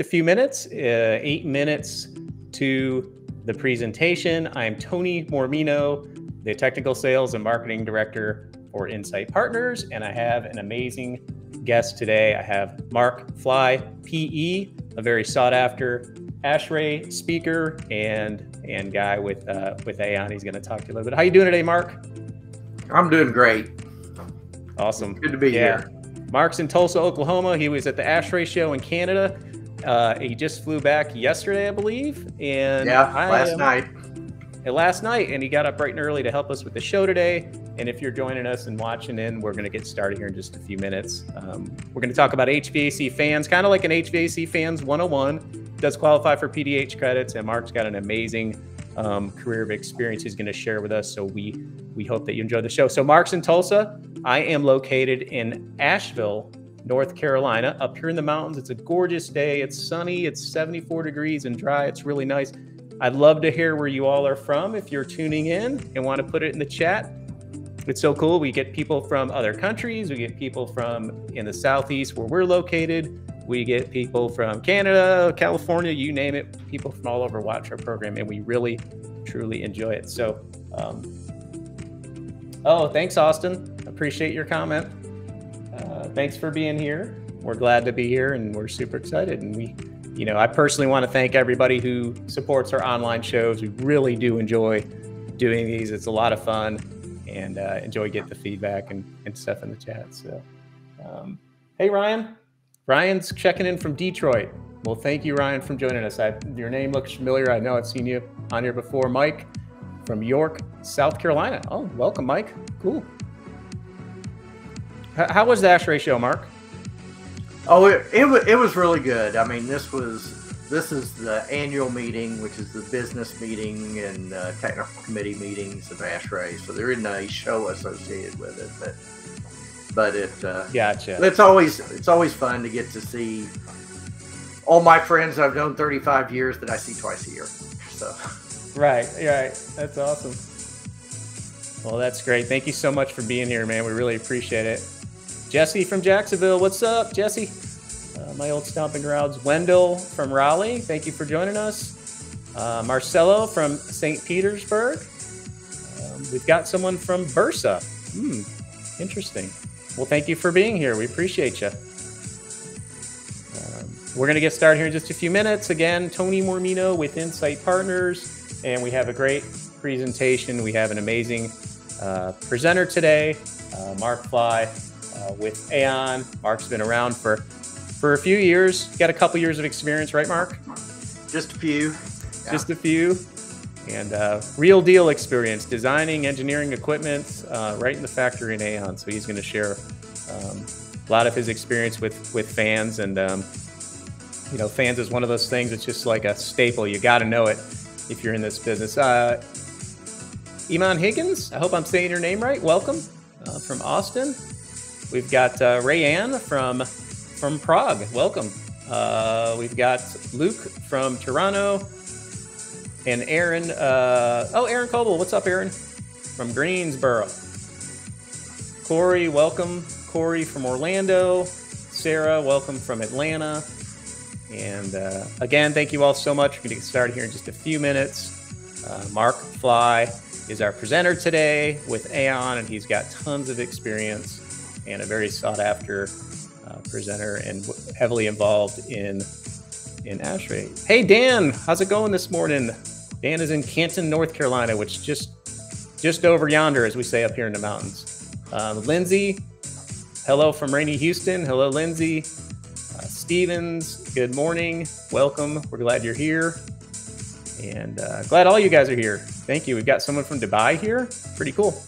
a few minutes, uh, eight minutes to the presentation. I'm Tony Mormino, the Technical Sales and Marketing Director for Insight Partners, and I have an amazing guest today. I have Mark Fly, PE, a very sought after ASHRAE speaker and and guy with uh, with AAON. He's going to talk to you a little bit. How are you doing today, Mark? I'm doing great. Awesome. Good to be yeah. here. Mark's in Tulsa, Oklahoma. He was at the ASHRAE show in Canada. Uh, he just flew back yesterday, I believe. And yeah, last night. And last night, and he got up bright and early to help us with the show today. And if you're joining us and watching in, we're going to get started here in just a few minutes. Um, we're going to talk about HVAC fans, kind of like an HVAC fans 101. Does qualify for PDH credits, and Mark's got an amazing um, career of experience he's going to share with us. So we we hope that you enjoy the show. So Mark's in Tulsa. I am located in Asheville, North Carolina, up here in the mountains. It's a gorgeous day. It's sunny. It's 74 degrees and dry. It's really nice. I'd love to hear where you all are from if you're tuning in and want to put it in the chat. It's so cool. We get people from other countries. We get people from in the southeast where we're located. We get people from Canada, California, you name it. People from all over watch our program, and we really, truly enjoy it. So, um, oh, thanks, Austin. Appreciate your comment. Uh, thanks for being here. We're glad to be here, and we're super excited. And we, you know, I personally want to thank everybody who supports our online shows. We really do enjoy doing these. It's a lot of fun, and uh, enjoy getting the feedback and, and stuff in the chat. So, um, hey, Ryan. Ryan's checking in from Detroit. Well, thank you, Ryan, for joining us. I, your name looks familiar. I know I've seen you on here before. Mike from York, South Carolina. Oh, welcome, Mike. Cool. How was the ASHRAE show, Mark? Oh, it, it, was, it was really good. I mean, this was this is the annual meeting, which is the business meeting and uh, technical committee meetings of ASHRAE. So there isn't a show associated with it, but but it uh, gotcha. It's always it's always fun to get to see all my friends I've known 35 years that I see twice a year. So right, right, that's awesome. Well, that's great. Thank you so much for being here, man. We really appreciate it. Jesse from Jacksonville, what's up, Jesse? Uh, my old stomping grounds. Wendell from Raleigh, thank you for joining us. Uh, Marcelo from St. Petersburg. Um, we've got someone from Bursa. Hmm, interesting. Well, thank you for being here. We appreciate you. Um, we're going to get started here in just a few minutes. Again, Tony Mormino with Insight Partners, and we have a great presentation. We have an amazing uh, presenter today, uh, Mark Fly uh, with AAON. Mark's been around for for a few years. Got a couple years of experience, right, Mark? Just a few. Yeah. Just a few. And uh, real deal experience, designing, engineering equipment uh, right in the factory in AAON. So he's going to share um, a lot of his experience with with fans. And um, you know, fans is one of those things. It's just like a staple. You got to know it if you're in this business. Uh, Iman Higgins, I hope I'm saying your name right. Welcome uh, from Austin. We've got uh, Ray Ann from from Prague. Welcome. Uh, we've got Luke from Toronto and Aaron. Uh, oh, Aaron Coble. What's up, Aaron? From Greensboro. Corey, welcome. Corey from Orlando. Sarah, welcome from Atlanta. And uh, again, thank you all so much. We're going to get started here in just a few minutes. Uh, Mark Fly is our presenter today with AAON, and he's got tons of experience and a very sought after uh, presenter and heavily involved in in ASHRAE. Hey Dan, how's it going this morning? Dan is in Canton, North Carolina, which just just over yonder, as we say up here in the mountains. Um, Lindsay, hello from rainy Houston. Hello, Lindsay. Uh, Stevens, good morning. Welcome. We're glad you're here. And uh, glad all you guys are here. Thank you. We've got someone from Dubai here. Pretty cool.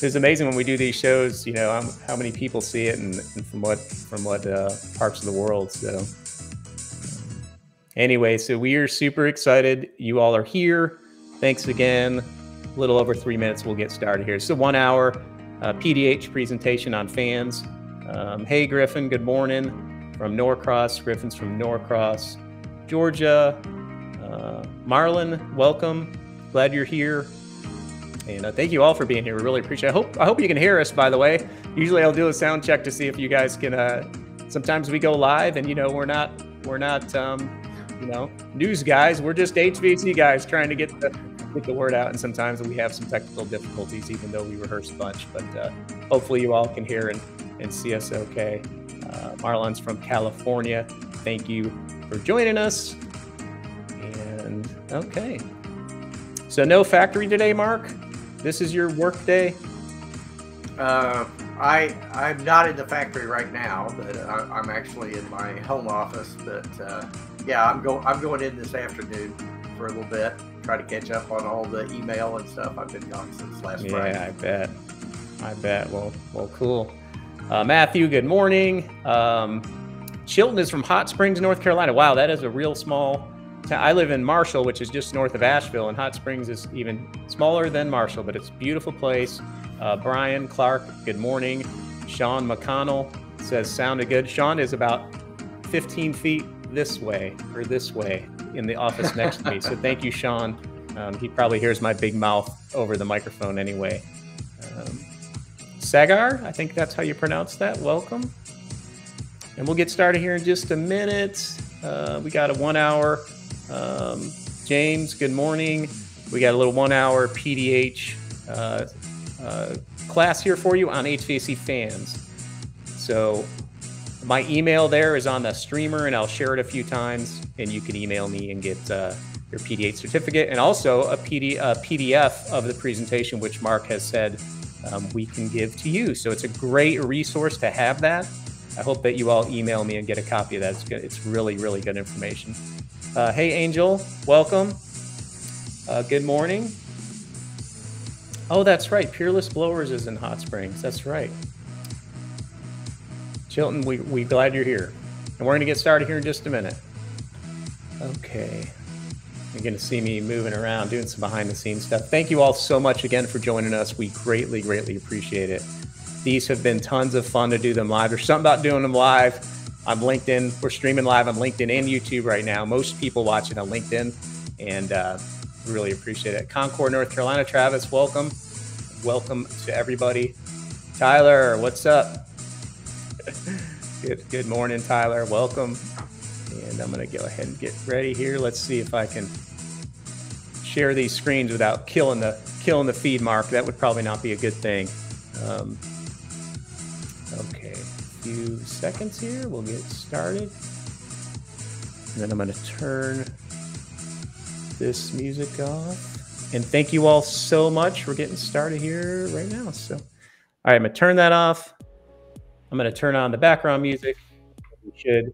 It's amazing when we do these shows, you know, how many people see it and, and from what from what uh, parts of the world. So Anyway, so we are super excited. You all are here. Thanks again. A little over three minutes, we'll get started here. A one hour uh, PDH presentation on fans. Um, hey, Griffin, good morning from Norcross. Griffin's from Norcross, Georgia. Uh, Marlon, welcome. Glad you're here. And uh, thank you all for being here. We really appreciate it. I hope, I hope you can hear us, by the way. Usually I'll do a sound check to see if you guys can. Uh, sometimes we go live and, you know, we're not we're not, um, you know, news guys. We're just HVAC guys trying to get the get the word out. And sometimes we have some technical difficulties, even though we rehearse a bunch. But uh, hopefully, you all can hear and, and see us okay. Uh, Marlon's from California. Thank you for joining us. And okay. So, no factory today, Mark? This is your work day? Uh, I I'm not in the factory right now, but I, am actually in my home office. But uh, yeah, I'm going I'm going in this afternoon for a little bit, try to catch up on all the email and stuff. I've been gone since last yeah, Friday. Yeah, I bet. I bet. Well, well, cool. Uh, Matthew, good morning. Um, Chilton is from Hot Springs, North Carolina. Wow, that is a real small. I live in Marshall, which is just north of Asheville, and Hot Springs is even smaller than Marshall, but it's a beautiful place. Uh, Brian Clark, good morning. Sean McConnell says, sounded good. Sean is about 15 feet this way or this way in the office next to me. So thank you, Sean. Um, he probably hears my big mouth over the microphone anyway. Um, Sagar, I think that's how you pronounce that. Welcome. And we'll get started here in just a minute. Uh, we got a one hour. Um, James, good morning. We got a little one hour PDH uh, uh, class here for you on HVAC fans. So my email there is on the streamer, and I'll share it a few times, and you can email me and get uh, your PDH certificate, and also a, PD, a PDF of the presentation, which Mark has said um, we can give to you. So it's a great resource to have that. I hope that you all email me and get a copy of that. It's, good. it's really, really good information. Uh, hey, Angel, welcome. Uh, good morning. Oh, that's right. Peerless Blowers is in Hot Springs. That's right. Chilton, we, we glad you're here. And we're going to get started here in just a minute. Okay. You're going to see me moving around, doing some behind the scenes stuff. Thank you all so much again for joining us. We greatly, greatly appreciate it. These have been tons of fun to do them live. There's something about doing them live. I'm LinkedIn. We're streaming live on LinkedIn and YouTube right now. Most people watching on LinkedIn, and uh, really appreciate it. Concord, North Carolina. Travis, welcome. Welcome to everybody. Tyler, what's up? good, good morning, Tyler. Welcome. And I'm going to go ahead and get ready here. Let's see if I can share these screens without killing the killing the feed mark. That would probably not be a good thing. Um, few seconds here. We'll get started. And then I'm going to turn this music off. And thank you all so much. We're getting started here right now. So, all right, I'm going to turn that off. I'm going to turn on the background music. We should,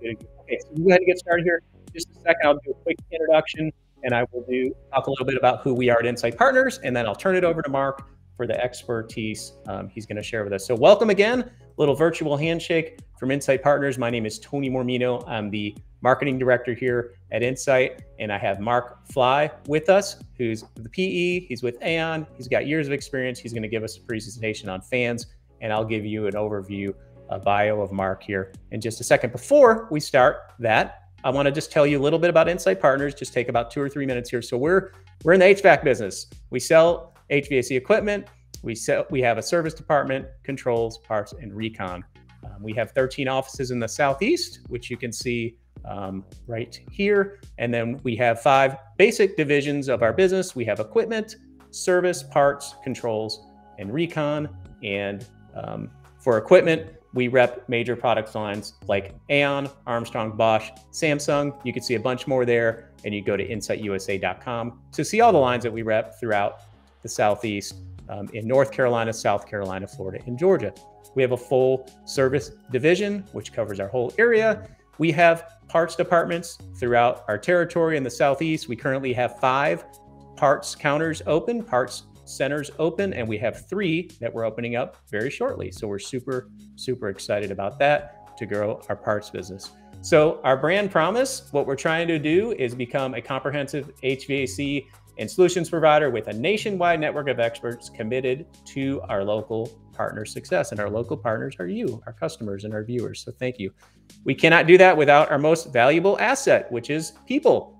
we should Okay, so we'll go ahead and get started here. Just a second, I'll do a quick introduction and I will do talk a little bit about who we are at Insight Partners, and then I'll turn it over to Mark for the expertise um, he's going to share with us. So, welcome again. Little virtual handshake from Insight Partners. My name is Tony Mormino. I'm the marketing director here at Insight, and I have Mark Fly with us, who's the PE. He's with AAON. He's got years of experience. He's going to give us a presentation on fans and I'll give you an overview, a bio of Mark here in just a second. Before we start that, I want to just tell you a little bit about Insight Partners. Just take about two or three minutes here. So we're we're in the HVAC business. We sell HVAC equipment. We sell. We have a service department, controls, parts, and recon. Um, we have 13 offices in the southeast, which you can see um, right here. And then we have five basic divisions of our business. We have equipment, service, parts, controls, and recon. And um, for equipment, we rep major product lines like AAON, Armstrong, Bosch, Samsung. You can see a bunch more there, and you go to insightUSA.com to see all the lines that we rep throughout the Southeast um, in North Carolina, South Carolina, Florida, and Georgia. We have a full service division, which covers our whole area. We have parts departments throughout our territory in the Southeast. We currently have five parts counters open, parts centers open, and we have three that we're opening up very shortly. So we're super, super excited about that to grow our parts business. So, our brand promise what we're trying to do is become a comprehensive HVAC and solutions provider with a nationwide network of experts committed to our local partner success. And our local partners are you, our customers, and our viewers. So, thank you. We cannot do that without our most valuable asset, which is people.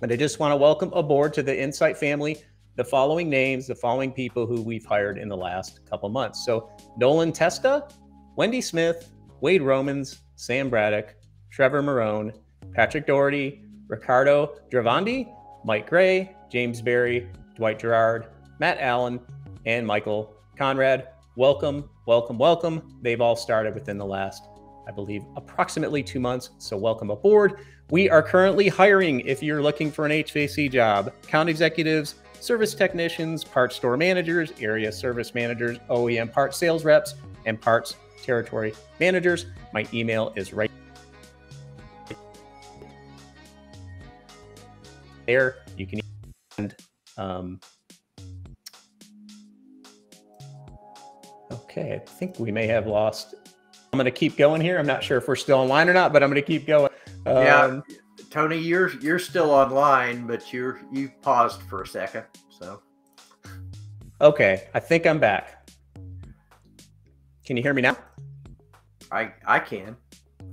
And I just want to welcome aboard to the Insight family the following names, the following people who we've hired in the last couple months. So Nolan Testa, Wendy Smith, Wade Romans, Sam Braddock, Trevor Marone, Patrick Doherty, Ricardo Dravandi, Mike Gray, James Berry, Dwight Gerard, Matt Allen, and Michael Conrad. Welcome, welcome, welcome. They've all started within the last, I believe, approximately two months. So, welcome aboard. We are currently hiring if you're looking for an HVAC job, account executives, service technicians, parts store managers, area service managers, OEM part sales reps, and parts territory managers. My email is right there. Can um, okay, I think we may have lost. I'm going to keep going here. I'm not sure if we're still online or not, but I'm going to keep going. Um, yeah, Tony, you're you're still online, but you're you paused for a second. So okay, I think I'm back. Can you hear me now? I I can.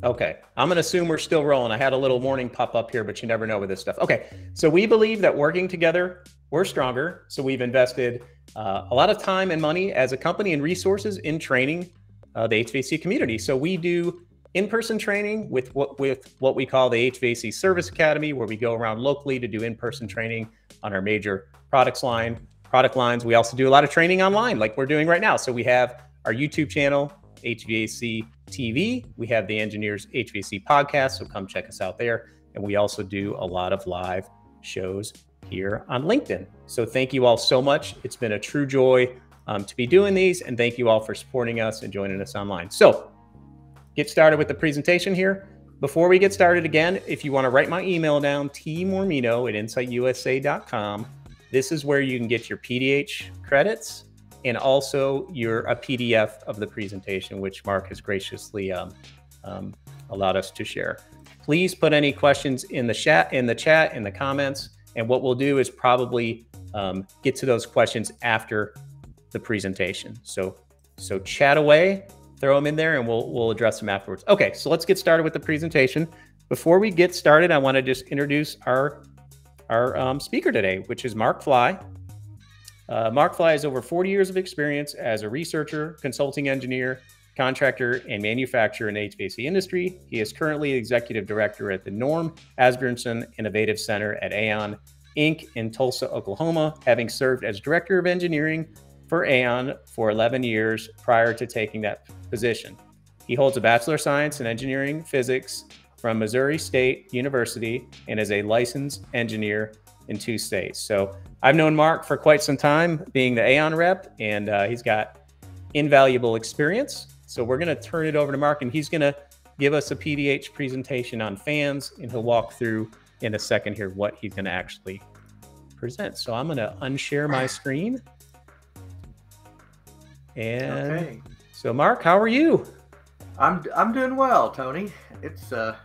Okay. I'm going to assume we're still rolling. I had a little warning pop up here, but you never know with this stuff. Okay. So we believe that working together, we're stronger. So we've invested uh, a lot of time and money as a company and resources in training uh, the HVAC community. So we do in-person training with what with what we call the HVAC Service Academy, where we go around locally to do in-person training on our major products line, product lines. We also do a lot of training online, like we're doing right now. So we have our YouTube channel, HVAC TV. We have the Engineers HVAC podcast, so come check us out there. And we also do a lot of live shows here on LinkedIn. So thank you all so much. It's been a true joy um, to be doing these, and thank you all for supporting us and joining us online. So get started with the presentation here. Before we get started again, if you want to write my email down, tmormino at insightusa.com, this is where you can get your PDH credits and also your a PDF of the presentation, which Mark has graciously um, um, allowed us to share. Please put any questions in the chat, in the chat, in the comments, and what we'll do is probably um, get to those questions after the presentation. So, so chat away, throw them in there, and we'll we'll address them afterwards. Okay, so let's get started with the presentation. Before we get started, I want to just introduce our our um, speaker today, which is Mark Fly. Uh, Mark Fly has over 40 years of experience as a researcher, consulting engineer, contractor, and manufacturer in the HVAC industry. He is currently executive director at the Norm Asbjornson Innovative Center at AAON Inc. in Tulsa, Oklahoma, having served as director of engineering for AAON for 11 years prior to taking that position. He holds a Bachelor of Science in Engineering Physics from Missouri State University and is a licensed engineer in two states. So I've known Mark for quite some time, being the AAON rep, and uh, he's got invaluable experience. So we're going to turn it over to Mark, and he's going to give us a PDH presentation on fans, and he'll walk through in a second here what he's going to actually present. So I'm going to unshare my screen. And okay. so, Mark, how are you? I'm I'm doing well, Tony. It's uh,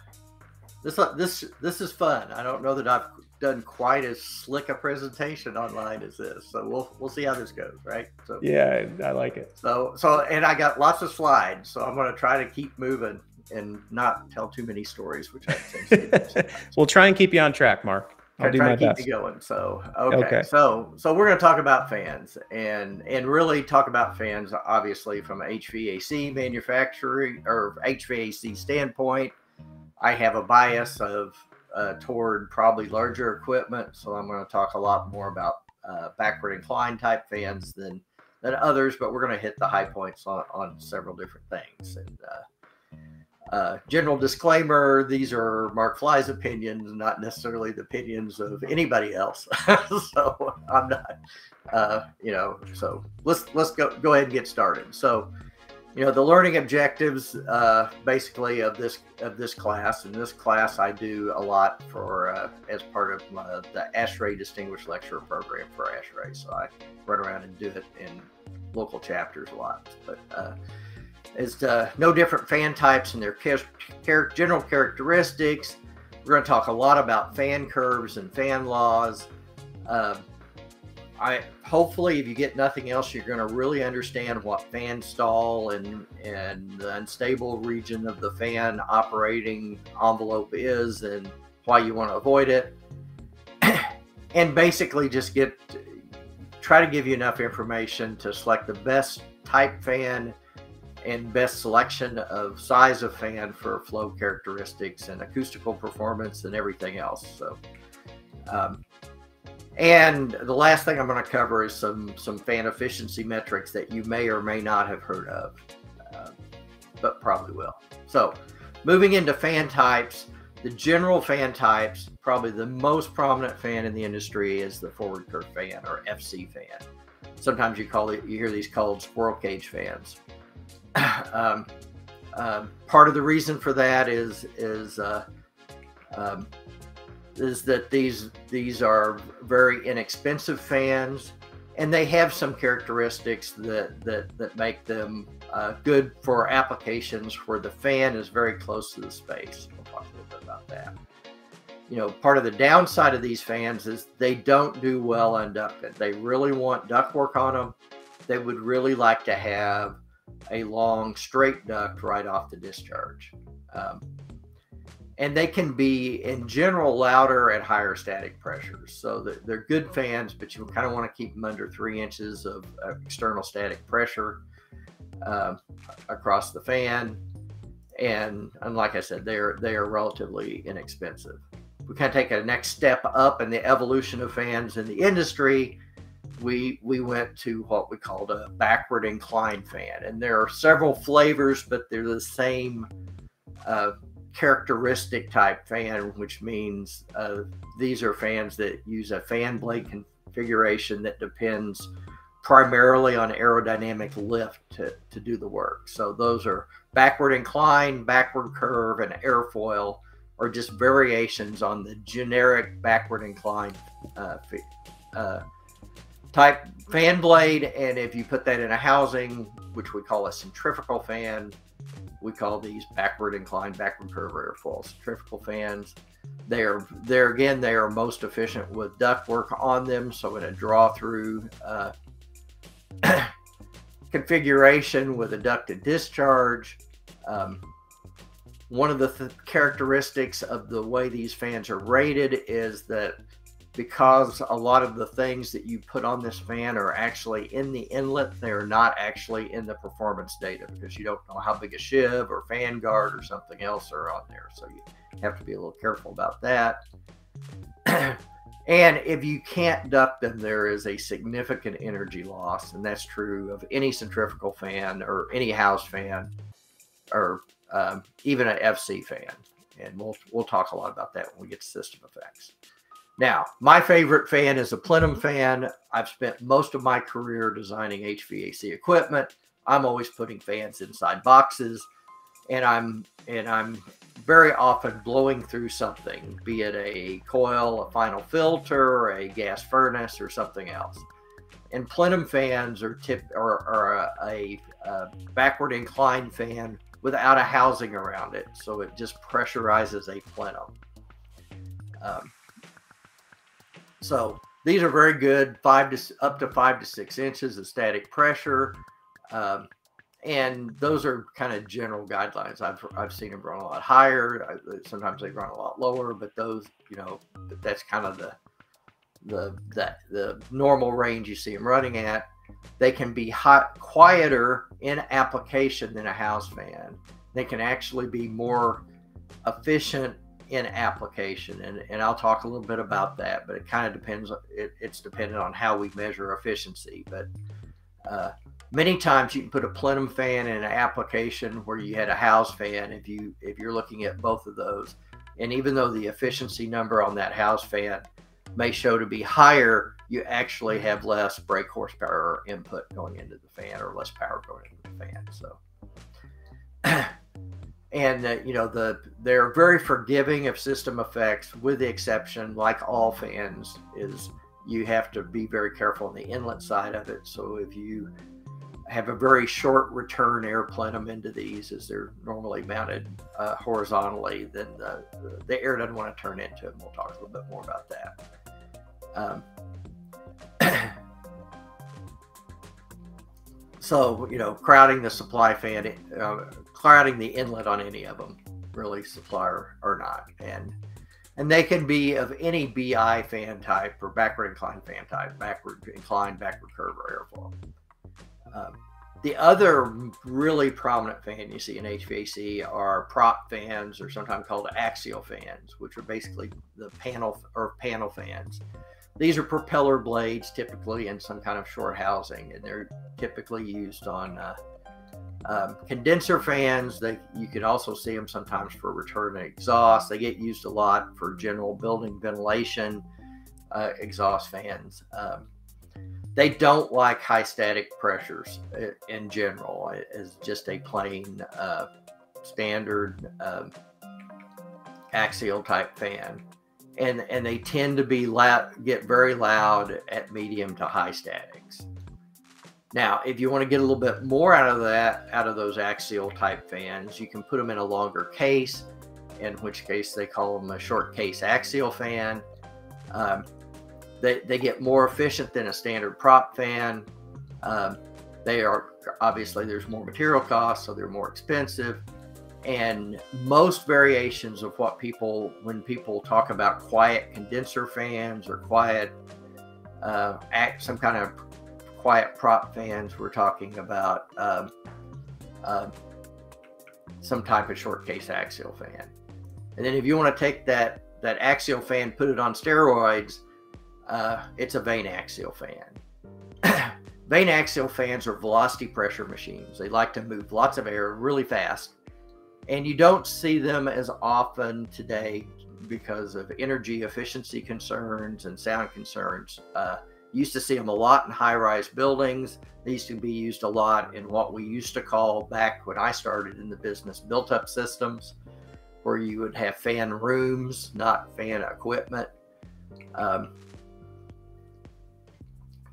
this this this is fun. I don't know that I've done quite as slick a presentation online as this. So we'll we'll see how this goes, right? So yeah, I like it. So so and I got lots of slides, so I'm going to try to keep moving and not tell too many stories, which I think we'll try and keep you on track, Mark. I'll try, do my best. going. So okay. okay. So so we're going to talk about fans and and really talk about fans, obviously from HVAC manufacturing or HVAC standpoint. I have a bias of uh, toward probably larger equipment. So I'm going to talk a lot more about uh, backward inclined type fans than than others, but we're going to hit the high points on, on several different things. And uh, uh, general disclaimer: these are Mark Fly's opinions, not necessarily the opinions of anybody else. so I'm not, uh, you know. So let's let's go go ahead and get started. So you know the learning objectives uh, basically of this of this class in this class i do a lot for uh, as part of my, the ASHRAE distinguished lecturer program for ASHRAE so i run around and do it in local chapters a lot but uh, it's uh, know different fan types and their general characteristics. We're going to talk a lot about fan curves and fan laws uh, I hopefully if you get nothing else, you're going to really understand what fan stall and and the unstable region of the fan operating envelope is and why you want to avoid it, and basically just get try to give you enough information to select the best type fan and best selection of size of fan for flow characteristics and acoustical performance and everything else. So, um, and the last thing I'm going to cover is some some fan efficiency metrics that you may or may not have heard of, uh, but probably will. So, moving into fan types, the general fan types, probably the most prominent fan in the industry is the forward curve fan or FC fan. Sometimes you call it, you hear these called squirrel cage fans. um, um, part of the reason for that is is uh, um, is that these these are very inexpensive fans, and they have some characteristics that that that make them uh, good for applications where the fan is very close to the space. We'll talk a little bit about that. You know, part of the downside of these fans is they don't do well unducted. They really want ductwork on them. They would really like to have a long straight duct right off the discharge. Um, and they can be in general louder at higher static pressures. So they're good fans, but you kind of want to keep them under three inches of external static pressure uh, across the fan. And, and like I said, they're they are relatively inexpensive. We kind of take a next step up in the evolution of fans in the industry we we went to what we called a backward inclined fan, and there are several flavors, but they're the same uh, characteristic type fan, which means uh, these are fans that use a fan blade configuration that depends primarily on aerodynamic lift to, to do the work. So those are backward incline, backward curve, and airfoil are just variations on the generic backward incline uh, uh, type fan blade. And if you put that in a housing, which we call a centrifugal fan, we call these backward inclined, backward curve airfoil centrifugal fans. They are there again. They are most efficient with ductwork on them. So in a draw through uh, configuration with a ducted discharge. Um, one of the th- characteristics of the way these fans are rated is that because a lot of the things that you put on this fan are actually in the inlet. They're not actually in the performance data because you don't know how big a sheave or fan guard or something else are on there. So you have to be a little careful about that. and if you can't duct them, there is a significant energy loss. And that's true of any centrifugal fan or any house fan or um, even an FC fan. And we'll, we'll talk a lot about that when we get to system effects. Now, my favorite fan is a plenum fan. I've spent most of my career designing HVAC equipment. I'm always putting fans inside boxes, and I'm and I'm very often blowing through something, be it a coil, a final filter, a gas furnace, or something else. And plenum fans are tip or, or a, a, a backward inclined fan without a housing around it, so it just pressurizes a plenum. Um, so these are very good, five to up to five to six inches of static pressure. Um, and those are kind of general guidelines. I've, I've seen them run a lot higher. sometimes they run a lot lower, but those, you know, that's kind of the, the, the, the normal range you see them running at. They can be hot, quieter in application than a house fan. They can actually be more efficient in application and, and i'll talk a little bit about that but it kind of depends it, it's dependent on how we measure efficiency but uh, many times you can put a plenum fan in an application where you had a house fan if you if you're looking at both of those and even though the efficiency number on that house fan may show to be higher you actually have less brake horsepower input going into the fan or less power going into the fan so and uh, you know the they're very forgiving of system effects with the exception like all fans is you have to be very careful on the inlet side of it. So if you have a very short return air plenum into these as they're normally mounted uh, horizontally then the, the air doesn't want to turn into them. We'll talk a little bit more about that. Um, so you know crowding the supply fan uh, crowding the inlet on any of them, really supplier or not. And and they can be of any BI fan type or backward inclined fan type, backward inclined, backward curve, or airfoil. Um, the other really prominent fan you see in HVAC are prop fans, or sometimes called axial fans, which are basically the panel or panel fans. These are propeller blades, typically in some kind of short housing, and they're typically used on uh, um, condenser fans. They you can also see them sometimes for return and exhaust. They get used a lot for general building ventilation, uh, exhaust fans. Um, they don't like high static pressures uh, in general as just a plain uh, standard um, axial type fan and and they tend to be loud get very loud at medium to high statics now if you want to get a little bit more out of that out of those axial type fans you can put them in a longer case in which case they call them a short case axial fan um, they, they get more efficient than a standard prop fan. Um, they are obviously there's more material costs, so they're more expensive. And most variations of what people, when people talk about quiet condenser fans or quiet, uh, act, some kind of quiet prop fans, we're talking about um, uh, some type of short case axial fan. And then if you want to take that that axial fan, put it on steroids, uh, it's a vane axial fan. vane axial fans are velocity pressure machines. They like to move lots of air really fast. And you don't see them as often today because of energy efficiency concerns and sound concerns. Uh, used to see them a lot in high rise buildings. They used to be used a lot in what we used to call back when I started in the business built up systems, where you would have fan rooms, not fan equipment. Um,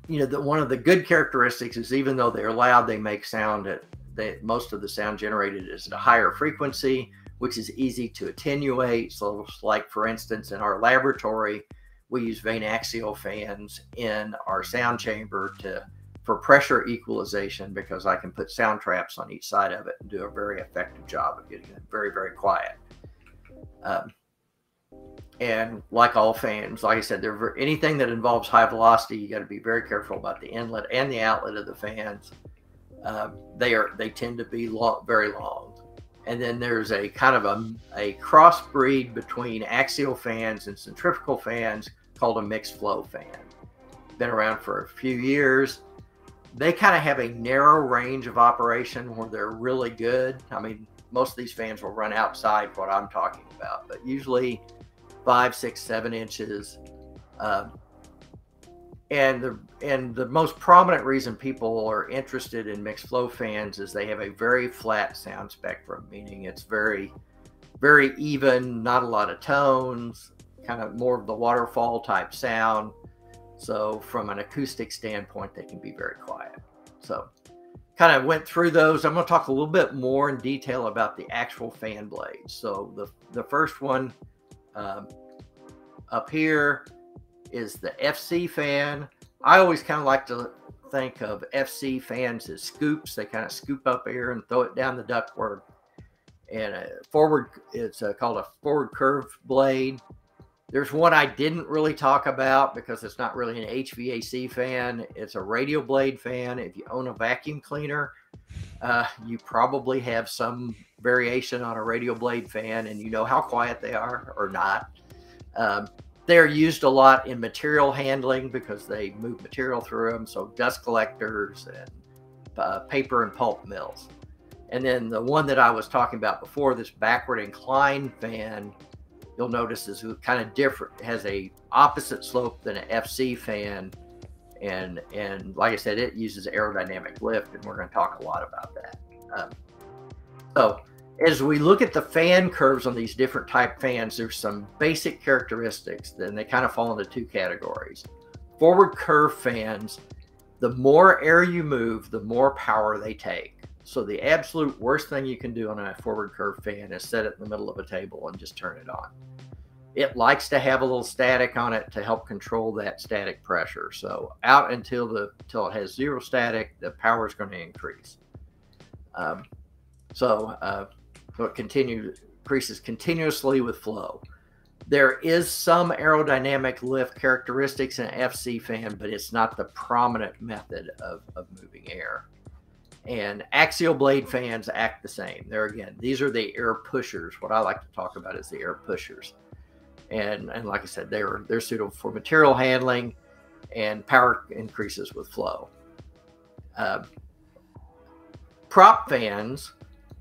you know, that one of the good characteristics is even though they're loud, they make sound at they, most of the sound generated is at a higher frequency, which is easy to attenuate. So, like for instance, in our laboratory, we use vane axial fans in our sound chamber to for pressure equalization because I can put sound traps on each side of it and do a very effective job of getting it very, very quiet. Um, and like all fans, like I said, there anything that involves high velocity, you got to be very careful about the inlet and the outlet of the fans. Um, they are they tend to be long, very long. And then there's a kind of a, a crossbreed between axial fans and centrifugal fans called a mixed flow fan. Been around for a few years. They kind of have a narrow range of operation where they're really good. I mean, most of these fans will run outside what I'm talking about, but usually five, six, seven inches. Um, and the and the most prominent reason people are interested in mixed flow fans is they have a very flat sound spectrum, meaning it's very, very even, not a lot of tones, kind of more of the waterfall type sound. So from an acoustic standpoint, they can be very quiet. So kind of went through those. I'm going to talk a little bit more in detail about the actual fan blades. So the the first one um, up here is the FC fan. I always kind of like to think of FC fans as scoops. They kind of scoop up air and throw it down the ductwork. And a forward, it's a, called a forward curve blade. There's one I didn't really talk about because it's not really an HVAC fan. It's a radial blade fan. If you own a vacuum cleaner, uh, you probably have some variation on a radial blade fan and you know how quiet they are or not. Um, they're used a lot in material handling because they move material through them. So dust collectors and uh, paper and pulp mills. And then the one that I was talking about before, this backward inclined fan, you'll notice is kind of different. Has a opposite slope than an FC fan. And, and like I said, it uses aerodynamic lift, and we're going to talk a lot about that. Um, so as we look at the fan curves on these different type fans, there's some basic characteristics. Then they kind of fall into two categories. Forward curve fans, the more air you move, the more power they take. So the absolute worst thing you can do on a forward curve fan is set it in the middle of a table and just turn it on. It likes to have a little static on it to help control that static pressure. So out until the until it has zero static, the power is going to increase. Um, so uh, so it continues increases continuously with flow. There is some aerodynamic lift characteristics in an FC fan, but it's not the prominent method of, of moving air. And axial blade fans act the same. There again, these are the air pushers. What I like to talk about is the air pushers. And, and like I said, they're they're suitable for material handling and power increases with flow. Uh, prop fans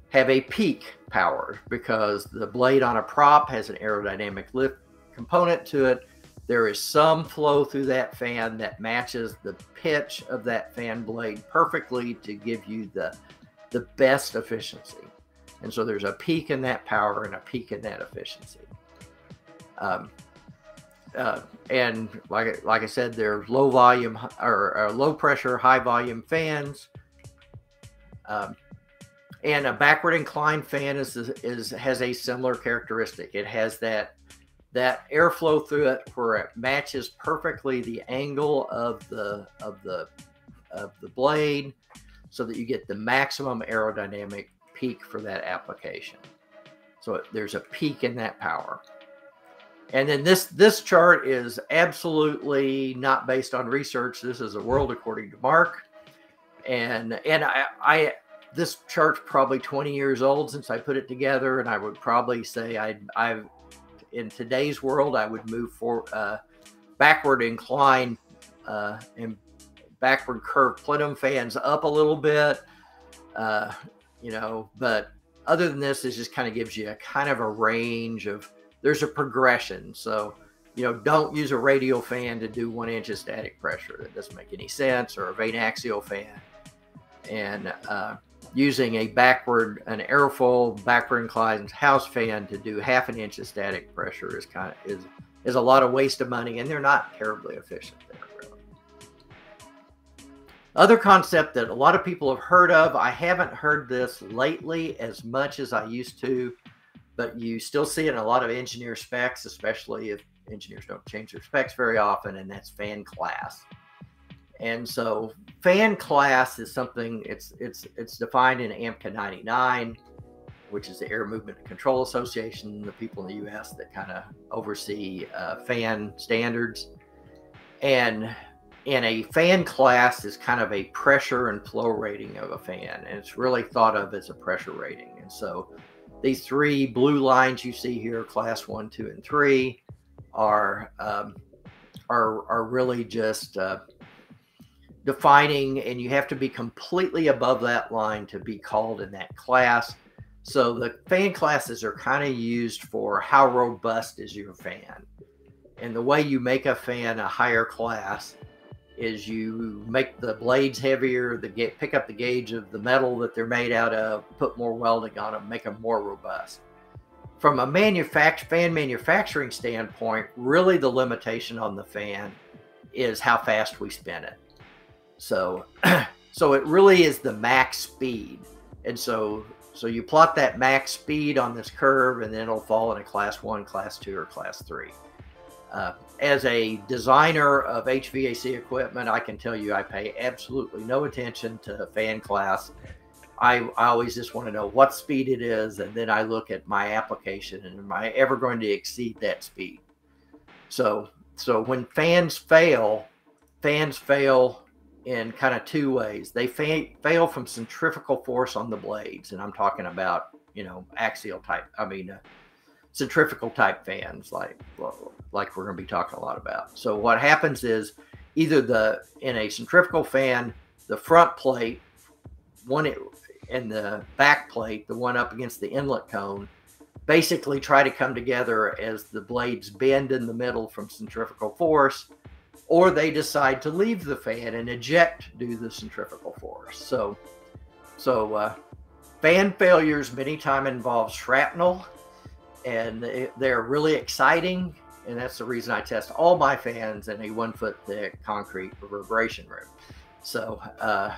have a peak power because the blade on a prop has an aerodynamic lift component to it. There is some flow through that fan that matches the pitch of that fan blade perfectly to give you the the best efficiency. And so there's a peak in that power and a peak in that efficiency. Um, uh, and like like I said, they're low volume or, or low pressure, high volume fans. Um, and a backward inclined fan is is has a similar characteristic. It has that that airflow through it where it matches perfectly the angle of the of the of the blade so that you get the maximum aerodynamic peak for that application. So there's a peak in that power. And then this this chart is absolutely not based on research. This is a world according to Mark. And and I, I this chart's probably 20 years old since I put it together, and I would probably say I I in today's world I would move for uh, backward incline uh, and backward curve plenum fans up a little bit, uh, you know. But other than this, it just kind of gives you a kind of a range of there's a progression. So, you know, don't use a radial fan to do one inch of static pressure. That doesn't make any sense, or a vane axial fan. And uh, using a backward, an airfoil backward inclined house fan to do half an inch of static pressure is kind of is is a lot of waste of money, and they're not terribly efficient there. Really. Other concept that a lot of people have heard of, I haven't heard this lately as much as I used to but you still see it in a lot of engineer specs, especially if engineers don't change their specs very often, and that's fan class. And so fan class is something it's it's it's defined in AMCA 99, which is the Air Movement Control Association, the people in the U.S. that kind of oversee uh, fan standards. And in a fan class is kind of a pressure and flow rating of a fan, and it's really thought of as a pressure rating. And so these three blue lines you see here, class one, two, and three, are um, are are really just uh, defining, and you have to be completely above that line to be called in that class. So the fan classes are kind of used for how robust is your fan, and the way you make a fan a higher class is you make the blades heavier, the get pick up the gauge of the metal that they're made out of, put more welding on them, make them more robust. From a manufact- fan manufacturing standpoint, really the limitation on the fan is how fast we spin it. So, so it really is the max speed, and so so you plot that max speed on this curve, and then it'll fall in a class one, class two, or class three. Uh, as a designer of HVAC equipment, I can tell you I pay absolutely no attention to fan class. I, I always just want to know what speed it is, and then I look at my application and am I ever going to exceed that speed? So so when fans fail, fans fail in kind of two ways. They fa- fail from centrifugal force on the blades, and I'm talking about you know axial type. I mean. Uh, centrifugal type fans like like we're going to be talking a lot about. So what happens is either the in a centrifugal fan, the front plate, one it, and the back plate, the one up against the inlet cone, basically try to come together as the blades bend in the middle from centrifugal force, or they decide to leave the fan and eject due to the centrifugal force. So, so uh, fan failures many time involve shrapnel and they're really exciting. And that's the reason I test all my fans in a one foot thick concrete reverberation room. So, uh,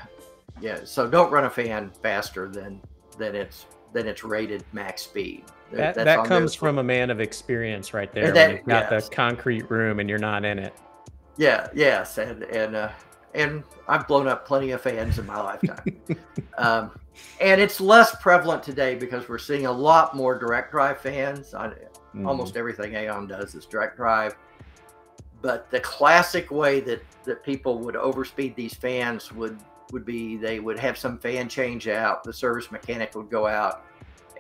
yeah, so don't run a fan faster than than its than its rated max speed. That, that comes from a man of experience right there. That, when you've got yes. the concrete room and you're not in it. Yeah, yes, and and uh, and I've blown up plenty of fans in my lifetime. um, and it's less prevalent today because we're seeing a lot more direct drive fans. On mm. almost everything AAON does is direct drive. But the classic way that that people would overspeed these fans would would be they would have some fan change out. The service mechanic would go out,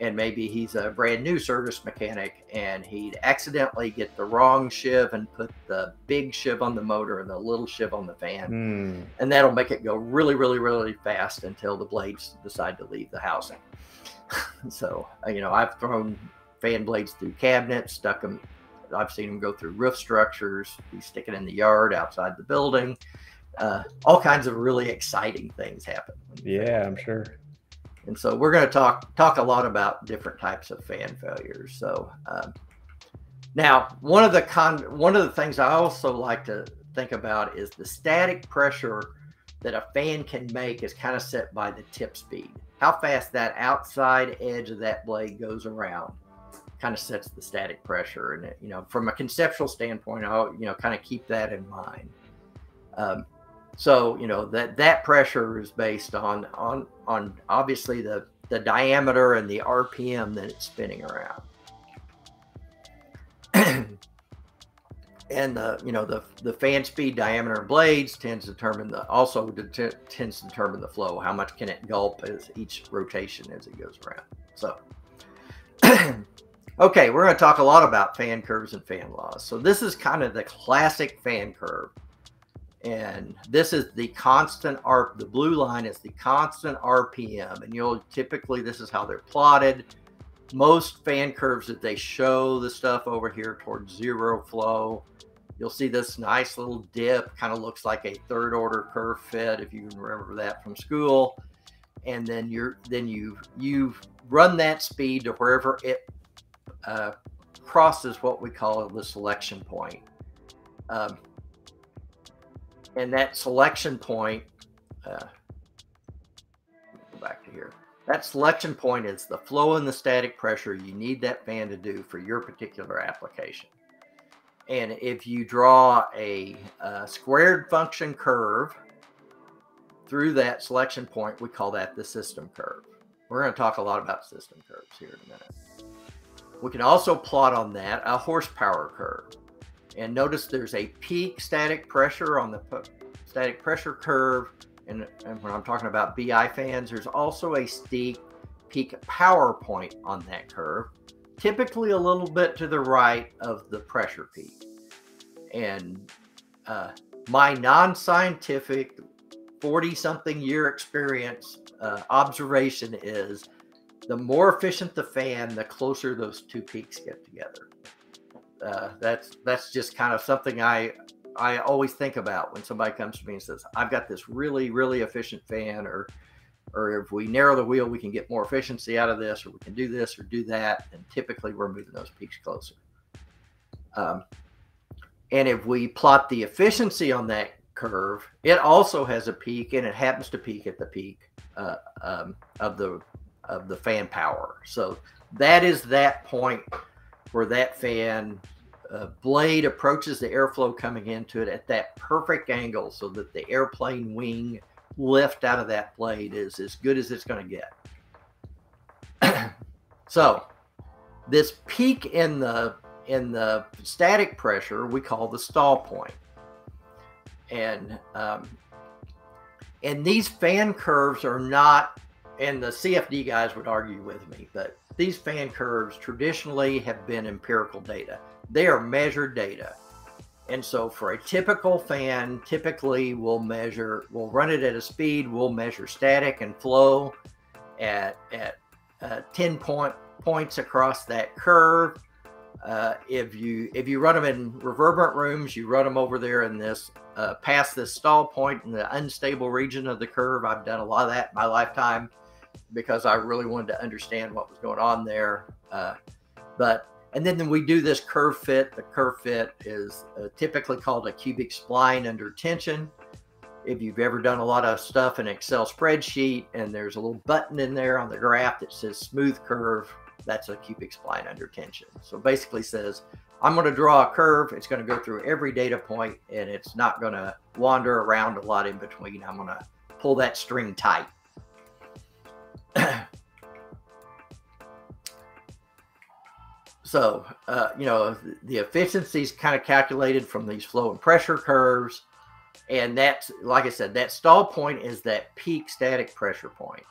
and maybe he's a brand new service mechanic, and he'd accidentally get the wrong sheave and put the big sheave on the motor and the little sheave on the fan, Mm. and that'll make it go really, really, really fast until the blades decide to leave the housing. so uh, you know, I've thrown fan blades through cabinets, stuck them. I've seen them go through roof structures. We stick it in the yard outside the building. Uh, all kinds of really exciting things happen. Yeah, I'm sure. And so we're going to talk talk a lot about different types of fan failures. So um, now one of the con one of the things I also like to think about is the static pressure that a fan can make is kind of set by the tip speed. How fast that outside edge of that blade goes around kind of sets the static pressure. And you know, from a conceptual standpoint, I'll you know kind of keep that in mind. Um, so you know that that pressure is based on on on obviously the the diameter and the RPM that it's spinning around. and the you know the the fan speed diameter blades tends to determine the also tends to determine the flow. How much can it gulp as each rotation as it goes around. So okay we're going to talk a lot about fan curves and fan laws. So this is kind of the classic fan curve and this is the constant R. The blue line is the constant RPM, and you'll typically this is how they're plotted. Most fan curves that they show the stuff over here towards zero flow, you'll see this nice little dip, kind of looks like a third order curve fit if you remember that from school. And then you're then you you run that speed to wherever it uh, crosses what we call the selection point. Um, and that selection point uh, go back to here. That selection point is the flow and the static pressure you need that fan to do for your particular application. And if you draw a, a squared function curve through that selection point we call that the system curve. We're going to talk a lot about system curves here in a minute. We can also plot on that a horsepower curve and notice there's a peak static pressure on the static pressure curve. And, and when I'm talking about BI fans, there's also a steep peak power point on that curve, typically a little bit to the right of the pressure peak. And uh, my non scientific 40 something year experience uh, observation is the more efficient the fan, the closer those two peaks get together uh, that's that's just kind of something I I always think about when somebody comes to me and says I've got this really really efficient fan or or if we narrow the wheel we can get more efficiency out of this or we can do this or do that and typically we're moving those peaks closer. Um, and if we plot the efficiency on that curve, it also has a peak and it happens to peak at the peak uh, um, of the of the fan power. So that is that point where that fan uh, blade approaches the airflow coming into it at that perfect angle so that the airplane wing lift out of that blade is as good as it's going to get. so this peak in the in the static pressure we call the stall point and um, and these fan curves are not and the cfd guys would argue with me but these fan curves traditionally have been empirical data. They are measured data. And so for a typical fan, typically we'll measure, we'll run it at a speed, we'll measure static and flow at, at uh, 10 point points across that curve. Uh, if you if you run them in reverberant rooms, you run them over there in this uh, past this stall point in the unstable region of the curve. I've done a lot of that in my lifetime because I really wanted to understand what was going on there. Uh, but and then, we do this curve fit. The curve fit is uh, typically called a cubic spline under tension. If you've ever done a lot of stuff in Excel spreadsheet and there's a little button in there on the graph that says smooth curve, that's a cubic spline under tension. So basically says, I'm going to draw a curve. It's going to go through every data point and it's not going to wander around a lot in between. I'm going to pull that string tight. so, uh, you know, the efficiency is kind of calculated from these flow and pressure curves. And that's, like I said, that stall point is that peak static pressure point.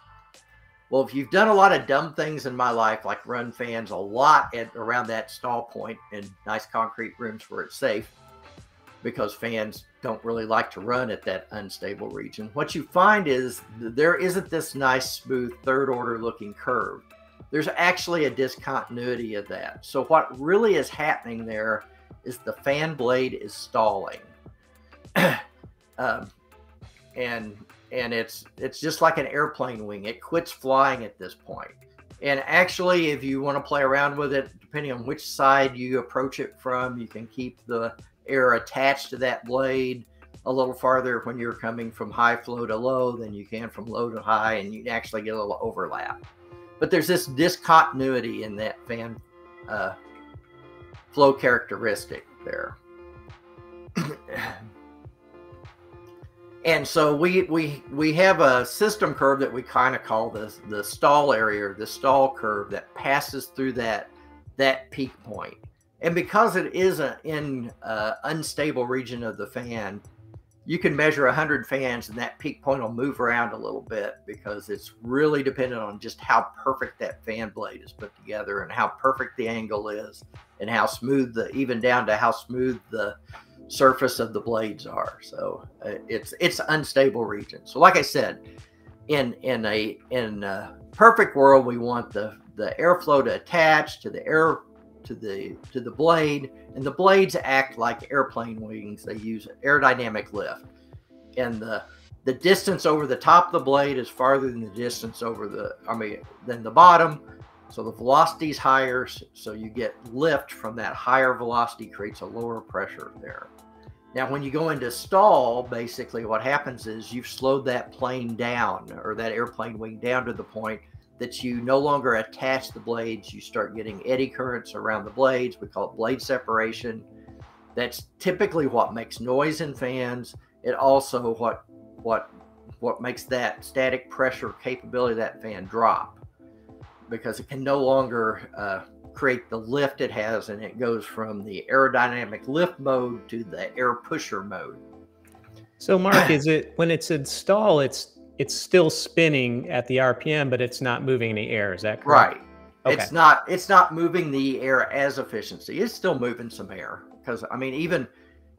Well, if you've done a lot of dumb things in my life, like run fans a lot at around that stall point in nice concrete rooms where it's safe, because fans don't really like to run at that unstable region, what you find is there isn't this nice, smooth, third order looking curve. There's actually a discontinuity of that. So, what really is happening there is the fan blade is stalling. um, and and it's it's just like an airplane wing. It quits flying at this point. And actually, if you want to play around with it, depending on which side you approach it from, you can keep the air attached to that blade a little farther when you're coming from high flow to low than you can from low to high, and you actually get a little overlap. But there's this discontinuity in that fan uh, flow characteristic there. and so we we we have a system curve that we kind of call the the stall area, or the stall curve that passes through that that peak point. And because it is an in uh, unstable region of the fan, you can measure 100 fans and that peak point will move around a little bit because it's really dependent on just how perfect that fan blade is put together and how perfect the angle is and how smooth the even down to how smooth the surface of the blades are. So uh, it's it's unstable region. So like I said, in in a in a perfect world, we want the the airflow to attach to the air to the to the blade, and the blades act like airplane wings. They use aerodynamic lift, and the the distance over the top of the blade is farther than the distance over the I mean than the bottom. So the velocity is higher, so you get lift from that higher velocity creates a lower pressure there. Now, when you go into stall, basically what happens is you've slowed that plane down or that airplane wing down to the point that you no longer attach the blades. You start getting eddy currents around the blades. We call it blade separation. That's typically what makes noise in fans. It also what what what makes that static pressure capability of that fan drop because it can no longer uh, create the lift it has, and it goes from the aerodynamic lift mode to the air pusher mode. So, Mark, is it when it's in stall, it's it's still spinning at the RPM, but it's not moving any air? Is that correct? Right. Okay. It's not it's not moving the air as efficiency. It's still moving some air because I mean even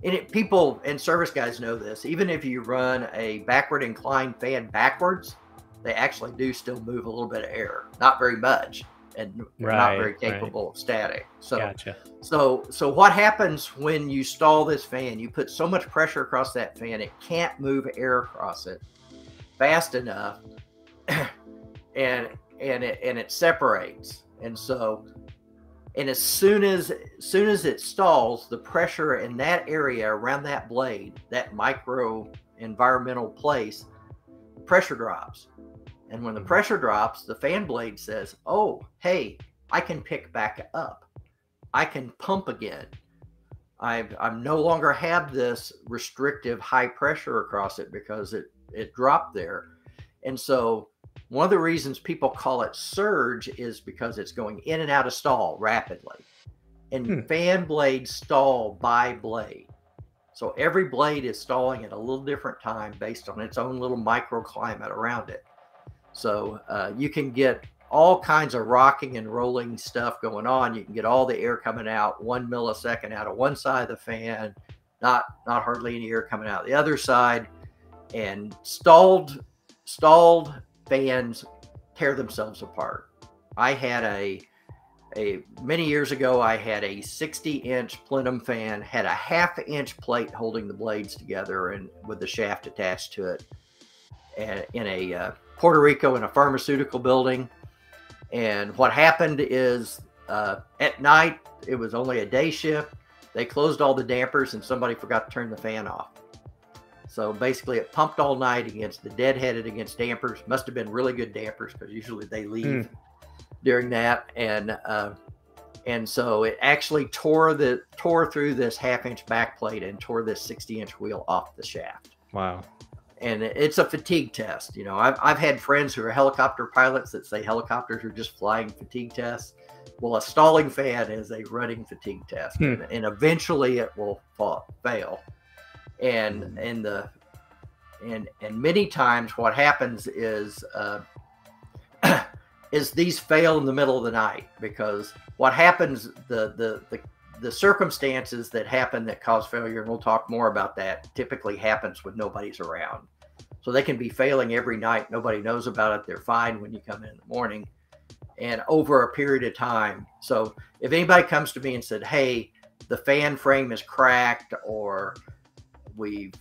and it, people and service guys know this. Even if you run a backward inclined fan backwards, they actually do still move a little bit of air. Not very much, and right, not very capable right. of static. So, gotcha. so, so what happens when you stall this fan? You put so much pressure across that fan, it can't move air across it fast enough, and and it and it separates. And so, and as soon as, as soon as it stalls, the pressure in that area around that blade, that micro environmental place, pressure drops and when the mm-hmm. pressure drops, the fan blade says, Oh, hey, I can pick back up. I can pump again. I've, I'm no longer have this restrictive high pressure across it because it, it dropped there. And so one of the reasons people call it surge is because it's going in and out of stall rapidly. And hmm. fan blades stall by blade. So every blade is stalling at a little different time based on its own little microclimate around it. So uh, you can get all kinds of rocking and rolling stuff going on. You can get all the air coming out one millisecond out of one side of the fan, not not hardly any air coming out the other side, and stalled stalled fans tear themselves apart. I had a a many years ago I had a 60 inch plenum fan, had a half inch plate holding the blades together and with the shaft attached to it, and in a uh, Puerto Rico in a pharmaceutical building. And what happened is uh, at night, it was only a day shift. They closed all the dampers and somebody forgot to turn the fan off. So basically, it pumped all night against the deadheaded against dampers. Must have been really good dampers because usually they leave mm. during that. And uh, and so it actually tore the tore through this half inch back plate and tore this 60 inch wheel off the shaft. Wow and it's a fatigue test. You know, I've, I've had friends who are helicopter pilots that say helicopters are just flying fatigue tests. Well, a stalling fan is a running fatigue test, hmm. and, and, eventually it will fall, fail. And and the and and many times what happens is uh, is these fail in the middle of the night because what happens the the the the circumstances that happen that cause failure, and we'll talk more about that, typically happens when nobody's around. So they can be failing every night. Nobody knows about it. They're fine when you come in in the morning and over a period of time. So if anybody comes to me and said, "Hey, the fan frame is cracked," or we've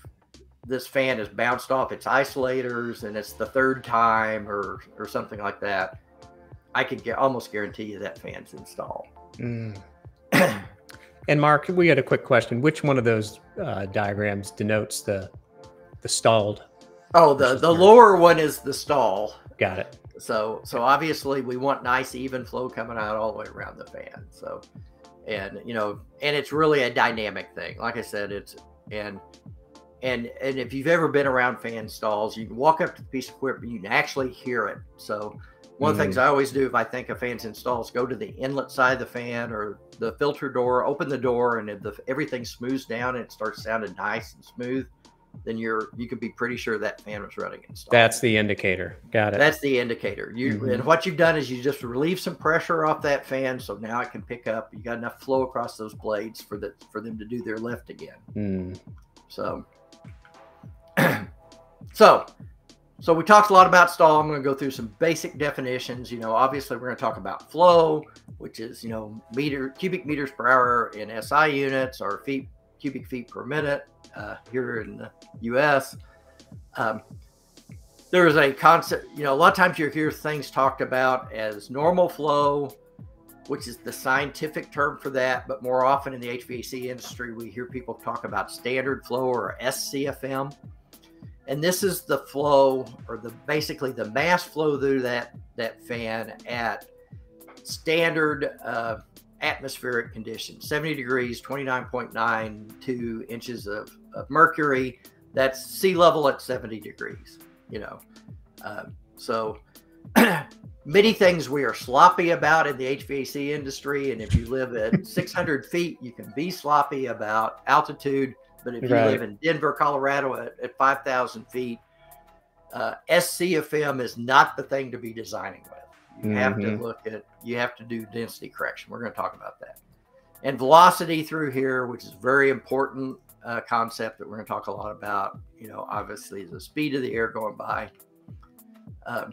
this fan has bounced off its isolators and it's the third time, or or something like that, I could get almost guarantee you that fan's in stall. Mm. and Mark, we had a quick question. Which one of those uh, diagrams denotes the the stalled? Oh, the the lower one is the stall. Got it. So so obviously we want nice even flow coming out all the way around the fan. So and you know and it's really a dynamic thing. Like I said, it's and and and if you've ever been around fan stalls, you can walk up to the piece of equipment, you can actually hear it. So one of the things mm-hmm. I always do if I think a fan's in stall is go to the inlet side of the fan or the filter door, open the door, and if the, everything smooths down and it starts sounding nice and smooth, then you're you can be pretty sure that fan was running in stall. That's the indicator. Got it. That's the indicator. You mm-hmm. and what you've done is you just relieve some pressure off that fan, so now it can pick up. You got enough flow across those blades for the for them to do their lift again. Mm. So, so, so we talked a lot about stall. I'm going to go through some basic definitions. You know, obviously we're going to talk about flow, which is you know meter cubic meters per hour in SI units or feet cubic feet per minute uh, here in the U.S. Um, there is a concept, you know, a lot of times you hear things talked about as normal flow, which is the scientific term for that. But more often in the HVAC industry, we hear people talk about standard flow or SCFM. And this is the flow or the basically the mass flow through that that fan at standard uh, atmospheric conditions 70 degrees 29.92 inches of, of mercury. That's sea level at 70 degrees you know. Um, so many things we are sloppy about in the hvac industry and if you live at 600 feet you can be sloppy about altitude but if you right. live in denver colorado at, at 5000 feet uh, scfm is not the thing to be designing with you mm-hmm. have to mm-hmm. look at, you have to do density correction. We're going to talk about that. And velocity through here, which is very important uh, concept that we're going to talk a lot about. You know, obviously the speed of the air going by. Um,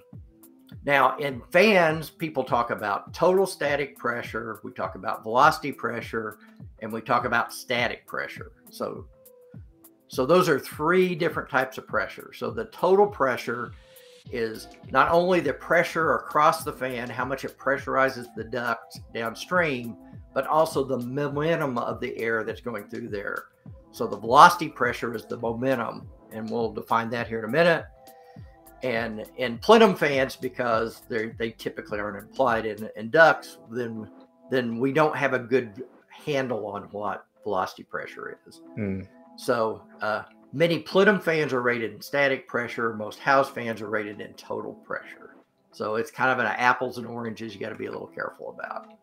now, in fans, people talk about total static pressure, we talk about velocity pressure, and we talk about static pressure. So, so those are three different types of pressure. So the total pressure is not only the pressure across the fan, how much it pressurizes the duct downstream, but also the momentum of the air that's going through there. So the velocity pressure is the momentum, and we'll define that here in a minute. And in plenum fans, because they they typically aren't implied in, in ducts, then then we don't have a good handle on what velocity pressure is. Mm. So uh, Many Plenum fans are rated in static pressure. Most house fans are rated in total pressure. So it's kind of an apples and oranges you got to be a little careful about.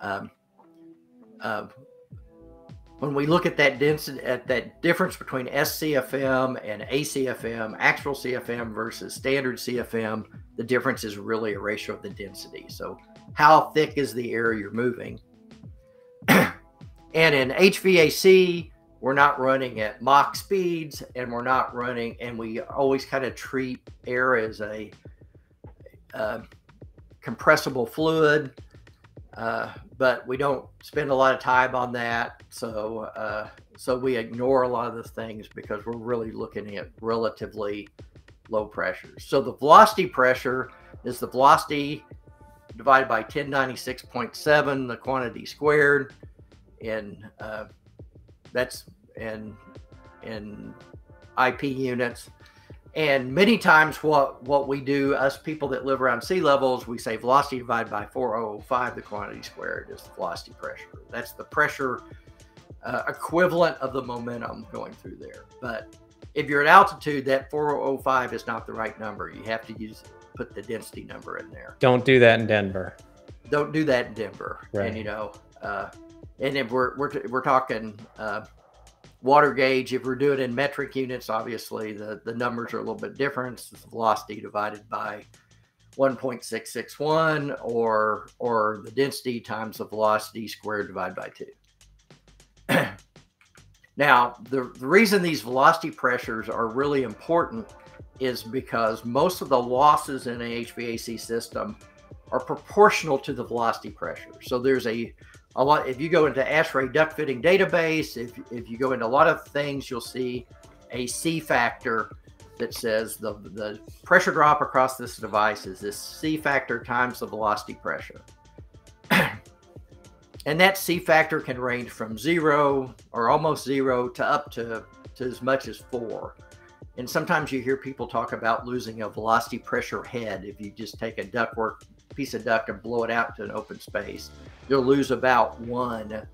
Um, uh, when we look at that density, at that difference between SCFM and ACFM, actual CFM versus standard CFM, the difference is really a ratio of the density. So how thick is the air you're moving? and in HVAC, we're not running at Mach speeds and we're not running and we always kind of treat air as a uh, compressible fluid uh, but we don't spend a lot of time on that. So uh, so we ignore a lot of the things because we're really looking at relatively low pressures so the velocity pressure is the velocity divided by 1096.7 the quantity squared in uh, that's in in IP units. And many times, what what we do, us people that live around sea levels, we say velocity divided by 405, the quantity squared is the velocity pressure. That's the pressure uh, equivalent of the momentum going through there. But if you're at altitude, that 405 is not the right number. You have to use put the density number in there. Don't do that in Denver. Don't do that in Denver. Right. And you know, uh, and if we're we're we're talking uh, water gauge, if we're doing in metric units, obviously the, the numbers are a little bit different. It's velocity divided by 1.661 or or the density times the velocity squared divided by 2. now, the, the reason these velocity pressures are really important is because most of the losses in an HVAC system are proportional to the velocity pressure. So there's a a lot. If you go into ASHRAE duct fitting database, if if you go into a lot of things, you'll see a C factor that says the the pressure drop across this device is this C factor times the velocity pressure. and that C factor can range from zero or almost zero to up to, to as much as four. And sometimes you hear people talk about losing a velocity pressure head if you just take a ductwork piece of duct and blow it out to an open space. You'll lose about one.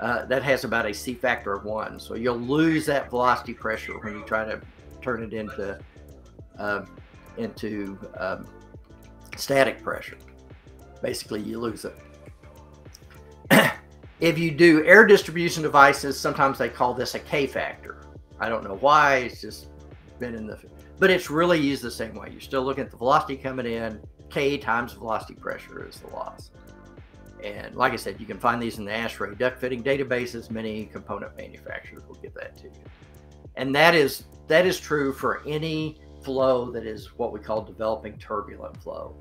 Uh, that has about a C factor of one. So you'll lose that velocity pressure when you try to turn it into uh, into um, static pressure. Basically, you lose it. if you do air distribution devices, sometimes they call this a K factor. I don't know why. It's just been in the, but it's really used the same way. You're still looking at the velocity coming in. K times velocity pressure is the loss. And like I said, you can find these in the ASHRAE duct fitting databases. Many component manufacturers will give that to you. And that is that is true for any flow that is what we call developing turbulent flow.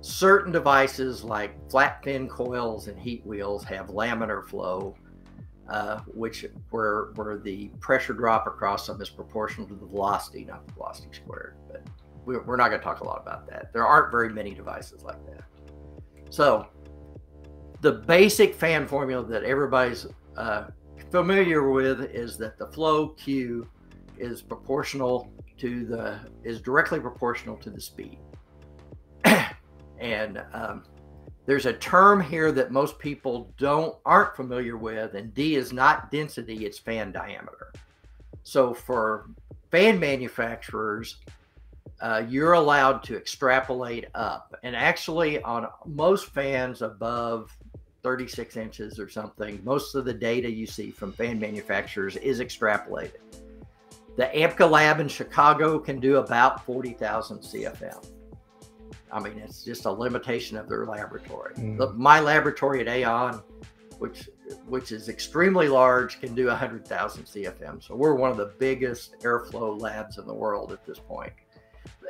Certain devices like flat fin coils and heat wheels have laminar flow, uh, which where where the pressure drop across them is proportional to the velocity, not the velocity squared. But we're not going to talk a lot about that. There aren't very many devices like that. So the basic fan formula that everybody's uh, familiar with is that the flow Q is proportional to the is directly proportional to the speed. and um, there's a term here that most people don't aren't familiar with, and D is not density; it's fan diameter. So for fan manufacturers, uh, you're allowed to extrapolate up. And actually, on most fans above 36 inches or something, most of the data you see from fan manufacturers is extrapolated. The AMCA lab in Chicago can do about 40,000 CFM. I mean, it's just a limitation of their laboratory. Mm. The, my laboratory at AAON, which which is extremely large, can do 100,000 CFM. So we're one of the biggest airflow labs in the world at this point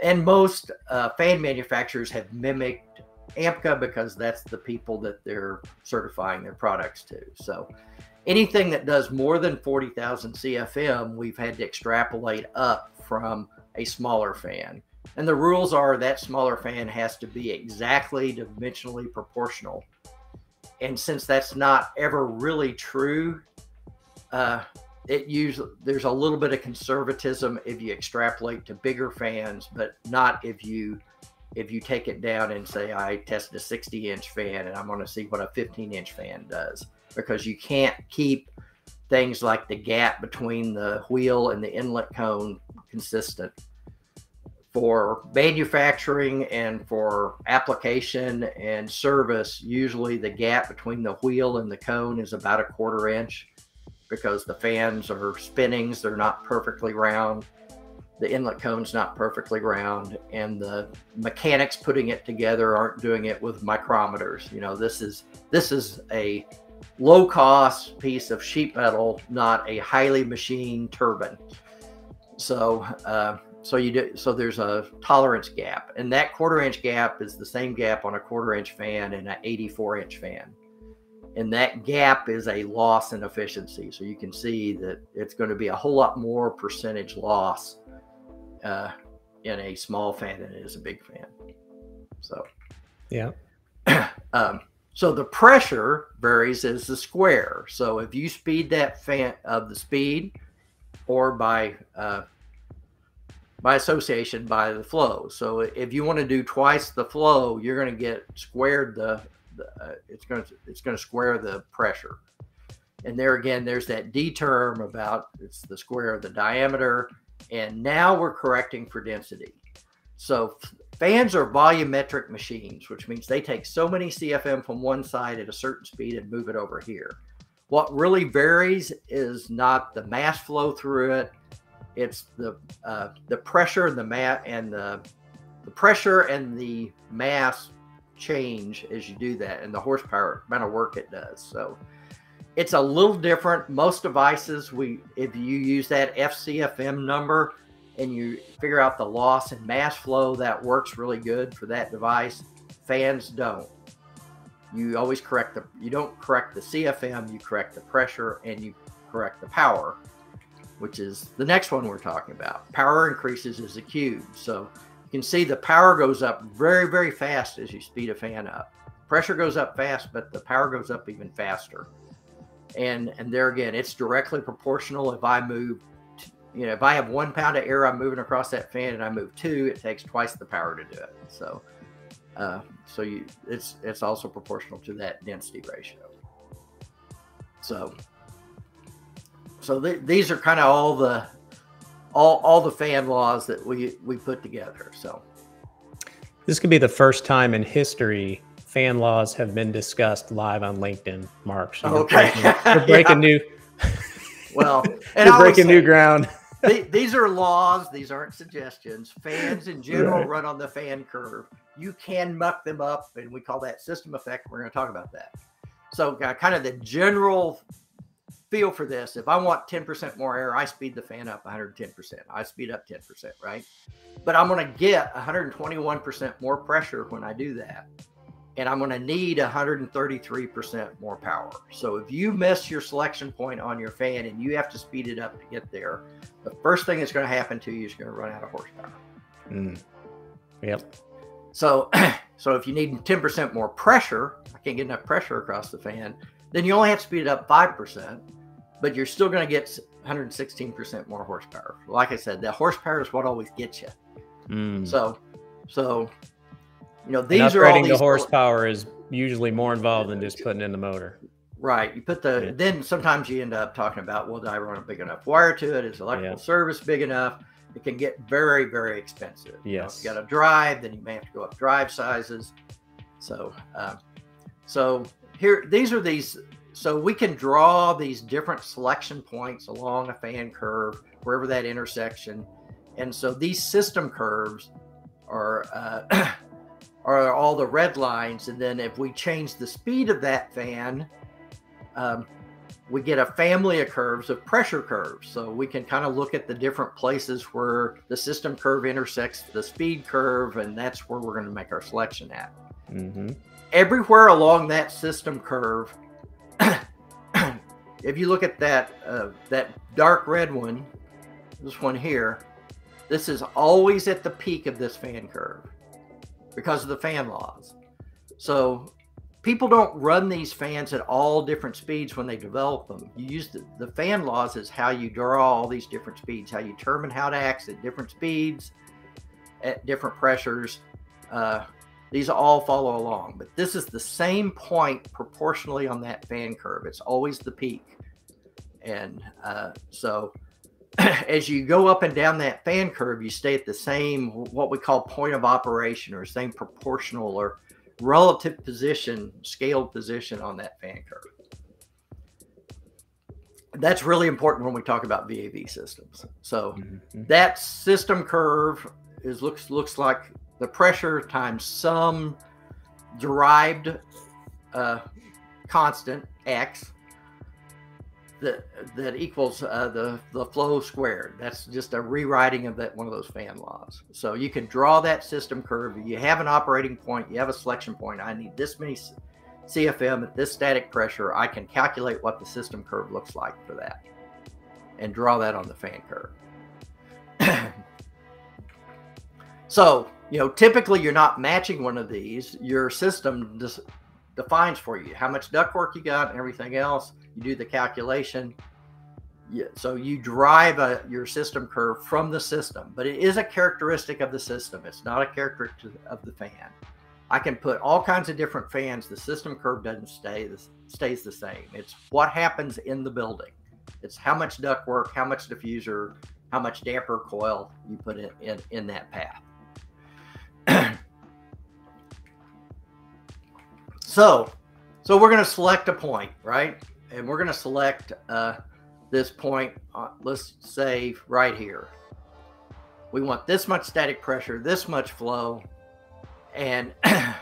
and most uh, fan manufacturers have mimicked AMCA because that's the people that they're certifying their products to. So anything that does more than 40,000 CFM, we've had to extrapolate up from a smaller fan. And the rules are that smaller fan has to be exactly dimensionally proportional. And since that's not ever really true, uh, it usually there's a little bit of conservatism if you extrapolate to bigger fans, but not if you if you take it down and say I tested a 60 inch fan and I'm going to see what a 15 inch fan does. Because you can't keep things like the gap between the wheel and the inlet cone consistent. For manufacturing and for application and service usually the gap between the wheel and the cone is about a quarter inch because the fans are spinnings, they're not perfectly round. The inlet cone's not perfectly round, and the mechanics putting it together aren't doing it with micrometers. You know, this is this is a low cost piece of sheet metal, not a highly machined turbine. So, uh, so you do so there's a tolerance gap, and that quarter inch gap is the same gap on a quarter inch fan and an 84 inch fan and that gap is a loss in efficiency. So you can see that it's going to be a whole lot more percentage loss uh, in a small fan than it is a big fan. So, yeah. um, so the pressure varies as the square. So if you speed that fan of the speed, or by uh, by association by the flow. So if you want to do twice the flow, you're going to get squared the uh, it's going to it's going to square the pressure. And there again, there's that D term about it's the square of the diameter. And now we're correcting for density. So fans are volumetric machines, which means they take so many CFM from one side at a certain speed and move it over here. What really varies is not the mass flow through it; it's the uh, the pressure and the mat and the the pressure and the mass change as you do that, and the horsepower amount of work it does. So it's a little different. Most devices, we if you use that SCFM number and you figure out the loss and mass flow, that works really good for that device. Fans don't you always correct the you don't correct the CFM, you correct the pressure and you correct the power, which is the next one we're talking about. Power increases as a cube. So can see the power goes up very, very fast as you speed a fan up. Pressure goes up fast, but the power goes up even faster. And and there again, it's directly proportional. If I move, you know, if I have one pound of air, I'm moving across that fan, and I move two, it takes twice the power to do it. So uh, so you, it's it's also proportional to that density ratio. So, so th- these are kind of all the all all the fan laws that we we put together. So, this could be the first time in history fan laws have been discussed live on LinkedIn. Mark, so okay, breaking, you're breaking yeah. new. well, and you're breaking new ground. these are laws; these aren't suggestions. Fans in general right. run on the fan curve you can muck them up, and we call that system effect. We're going to talk about that. So, uh, kind of the general feel for this if I want 10% more air, I speed the fan up 110%. I speed up 10%, right? But I'm going to get 121% more pressure when I do that. And I'm going to need 133% more power. So if you miss your selection point on your fan and you have to speed it up to get there, the first thing that's going to happen to you is going to run out of horsepower. Mm. Yep. So, so if you need 10% more pressure, I can't get enough pressure across the fan, then you only have to speed it up 5%, but you're still going to get 116% more horsepower. Like I said, the horsepower is what always gets you. Mm. So, so, you know, these are all these the horsepower is usually more involved than just putting in the motor. Right. You put the, yeah. then sometimes you end up talking about, well, did I run a big enough wire to it? Is electrical yeah. service big enough? it can get very, very expensive. Yes. You, know, you got to drive, then you may have to go up drive sizes. So, um, so here, these are these. So we can draw these different selection points along a fan curve, wherever that intersection. And so these system curves are uh, are all the red lines. And then if we change the speed of that fan, um, we get a family of curves of pressure curves. So we can kind of look at the different places where the system curve intersects the speed curve, and that's where we're going to make our selection at. Mm-hmm. Everywhere along that system curve, if you look at that uh, that dark red one, this one here, this is always at the peak of this fan curve because of the fan laws. So people don't run these fans at all different speeds when they develop them. You use the, the fan laws as how you draw all these different speeds, how you determine how to act at different speeds, at different pressures. Uh, these all follow along, but this is the same point proportionally on that fan curve. It's always the peak. And uh, so as you go up and down that fan curve, you stay at the same, what we call point of operation or same proportional or relative position, scaled position on that fan curve. That's really important when we talk about VAV systems. So mm-hmm. that system curve is looks looks like the pressure times some derived uh, constant x that that equals uh, the the flow squared. That's just a rewriting of that one of those fan laws. So you can draw that system curve. You have an operating point. You have a selection point. I need this many CFM at this static pressure. I can calculate what the system curve looks like for that, and draw that on the fan curve. so you know, typically you're not matching one of these. Your system just defines for you how much ductwork you got and everything else you do the calculation. Yeah, so you drive a, your system curve from the system, but it is a characteristic of the system. It's not a characteristic of the fan. I can put all kinds of different fans. The system curve doesn't stay stays the same. It's what happens in the building. It's how much duct work, how much diffuser, how much damper coil you put in in, in that path. so, so we're going to select a point, right? and we're going to select uh, this point, uh, let's say right here. We want this much static pressure, this much flow, and and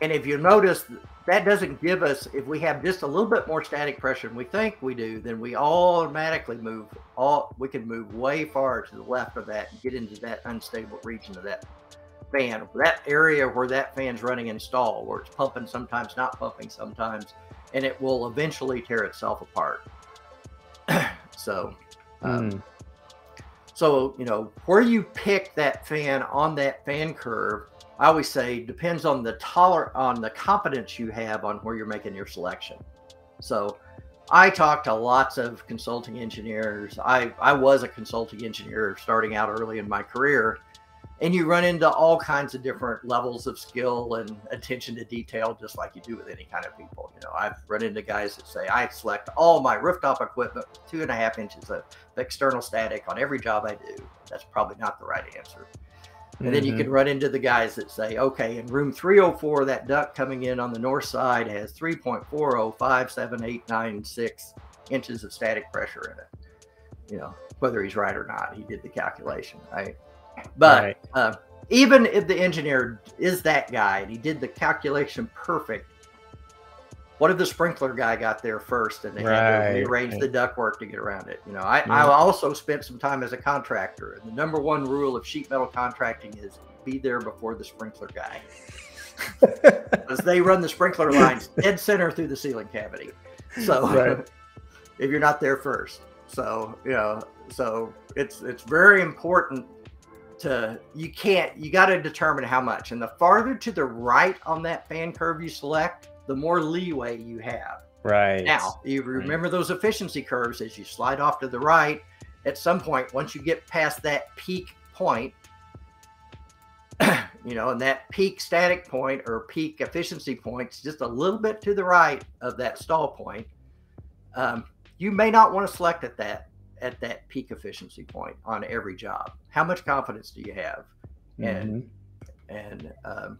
if you notice, that doesn't give us if we have just a little bit more static pressure than we think we do, then we automatically move all we can move way far to the left of that and get into that unstable region of that fan, that area where that fan's running in stall, where it's pumping sometimes, not pumping sometimes, and it will eventually tear itself apart. so, um, mm. so you know where you pick that fan on that fan curve. I always say depends on the toler on the competence you have on where you're making your selection. So, I talked to lots of consulting engineers. I I was a consulting engineer starting out early in my career and you run into all kinds of different levels of skill and attention to detail just like you do with any kind of people you know i've run into guys that say i select all my rooftop equipment two and a half inches of external static on every job i do that's probably not the right answer and mm-hmm. then you mm-hmm. can run into the guys that say okay in room 304 that duct coming in on the north side has 3.4057896 inches of static pressure in it you know whether he's right or not he did the calculation right but right. uh, even if the engineer is that guy and he did the calculation perfect, what if the sprinkler guy got there first and they right. had to rearrange right. the ductwork to get around it? You know, I, yeah. I also spent some time as a contractor, and the number one rule of sheet metal contracting is be there before the sprinkler guy. Because they run the sprinkler lines dead center through the ceiling cavity. So right. if you're not there first. So, you know, so it's it's very important to you can't you got to determine how much and the farther to the right on that fan curve you select the more leeway you have right now you remember right. those efficiency curves as you slide off to the right at some point once you get past that peak point you know and that peak static point or peak efficiency points just a little bit to the right of that stall point um, you may not want to select at that at that peak efficiency point on every job. How much confidence do you have? And mm-hmm. and um,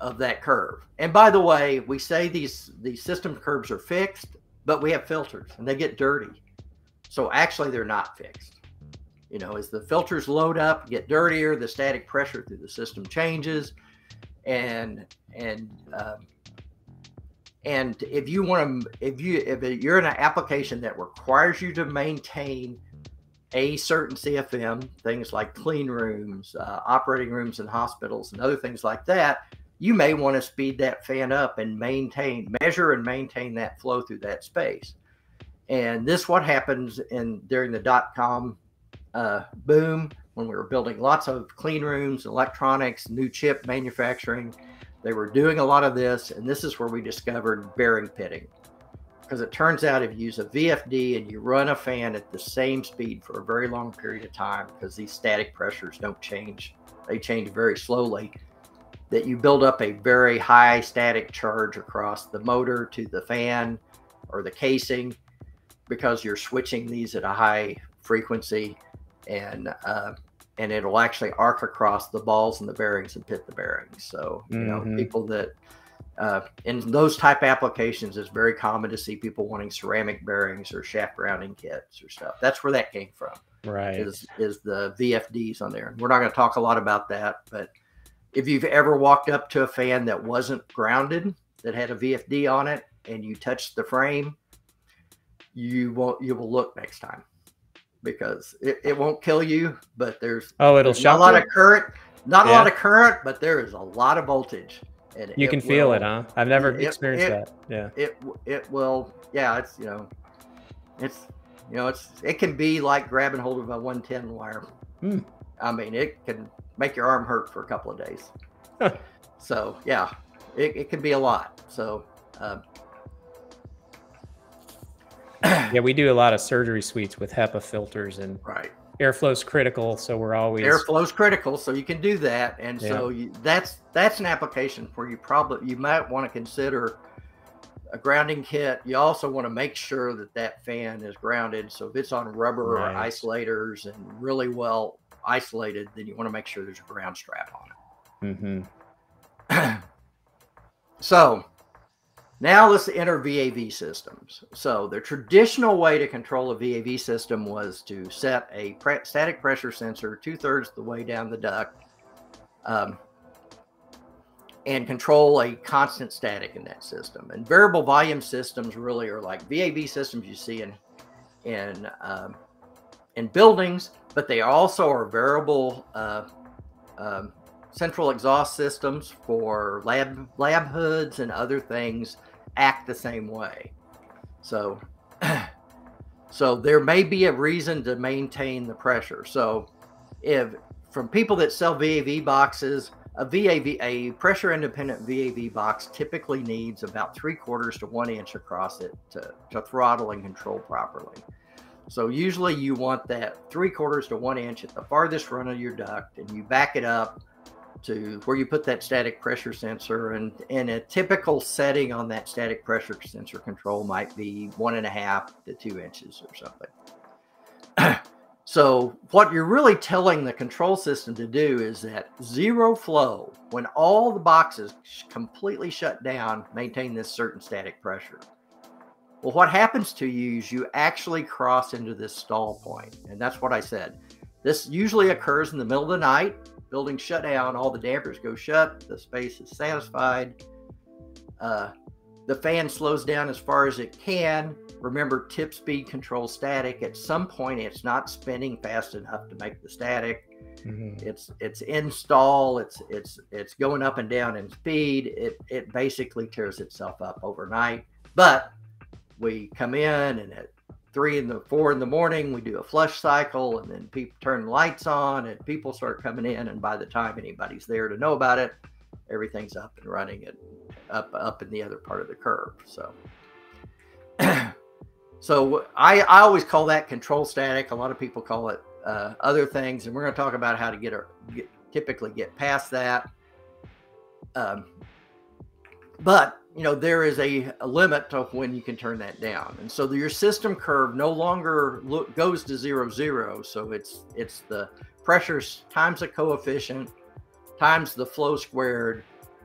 of that curve. And by the way, we say these these system curves are fixed, but we have filters and they get dirty. So actually, they're not fixed. You know, as the filters load up, get dirtier, the static pressure through the system changes, and and um, and if you want to, if you if you're in an application that requires you to maintain a certain CFM, things like clean rooms, uh, operating rooms in hospitals, and other things like that, you may want to speed that fan up and maintain, measure, and maintain that flow through that space. And this what happens in during the dot com uh, boom when we were building lots of clean rooms, electronics, new chip manufacturing they were doing a lot of this, and this is where we discovered bearing pitting. Because it turns out if you use a VFD and you run a fan at the same speed for a very long period of time, because these static pressures don't change, they change very slowly, that you build up a very high static charge across the motor to the fan or the casing because you're switching these at a high frequency and uh, and it'll actually arc across the balls and the bearings and pit the bearings. So, you mm-hmm. know, people that uh, in those type applications, it's very common to see people wanting ceramic bearings or shaft grounding kits or stuff. That's where that came from. Right. Is is the VFDs on there. And we're not going to talk a lot about that, but if you've ever walked up to a fan that wasn't grounded, that had a VFD on it, and you touched the frame, you won't you will look next time because it, it won't kill you, but there's oh, it'll shock a lot of current, not yeah. a lot of current, but there is a lot of voltage. And you it can will, feel it, huh? I've never it, experienced that. Yeah. It it will. Yeah, it's you know, it's you know, it's it can be like grabbing hold of a 110 wire. Hmm. I mean, it can make your arm hurt for a couple of days. so yeah, it, it can be a lot. So. Um, yeah, we do a lot of surgery suites with HEPA filters and right. Airflow's critical, so we're always airflow's critical, so you can do that, and yeah. so you, that's that's an application where you probably you might want to consider a grounding kit. You also want to make sure that that fan is grounded. So if it's on rubber right. or isolators and really well isolated, then you want to make sure there's a ground strap on it. Mm-hmm. so Now let's enter VAV systems. So the traditional way to control a VAV system was to set a pre static pressure sensor two thirds of the way down the duct um, and control a constant static in that system. And variable volume systems really are like VAV systems you see in in um, in buildings, but they also are variable uh, um, central exhaust systems for lab lab hoods and other things act the same way. So, so there may be a reason to maintain the pressure. So, if from people that sell VAV boxes, a VAV, a pressure independent VAV box typically needs about three quarters to one inch across it to, to throttle and control properly. So usually you want that three quarters to one inch at the farthest run of your duct and you back it up to where you put that static pressure sensor and in a typical setting on that static pressure sensor control might be one and a half to two inches or something. so what you're really telling the control system to do is that zero flow, when all the boxes completely shut down, maintain this certain static pressure. Well, what happens to you is you actually cross into this stall point, And that's what I said. This usually occurs in the middle of the night building shut down, all the dampers go shut, the space is satisfied. Uh, the fan slows down as far as it can. Remember, tip speed controls static. At some point, it's not spinning fast enough to make the static. Mm-hmm. It's it's in stall. It's it's it's going up and down in speed. It it basically tears itself up overnight. But we come in and at three in the four in the morning we do a flush cycle and then people turn lights on and people start coming in and by the time anybody's there to know about it everything's up and running and up up in the other part of the curve so. So I, I always call that control static. A lot of people call it uh, other things and we're going to talk about how to get a get, typically get past that. Um, but you know there is a, a, limit to when you can turn that down. And so your system curve no longer look, goes to zero zero. So it's it's the pressures times the coefficient times the flow squared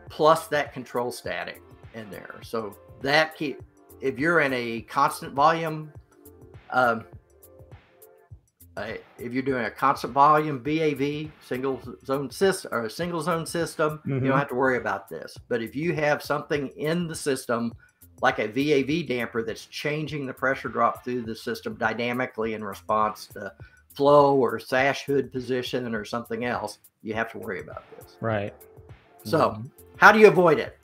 plus that control static in there so that keep if you're in a constant volume um, if you're doing a constant volume VAV single zone system or a single zone system, mm-hmm. you don't mm-hmm. have to worry about this. But if you have something in the system like a VAV damper that's changing the pressure drop through the system dynamically in response to flow or sash hood position or something else, you have to worry about this. Right. So, mm-hmm. how do you avoid it?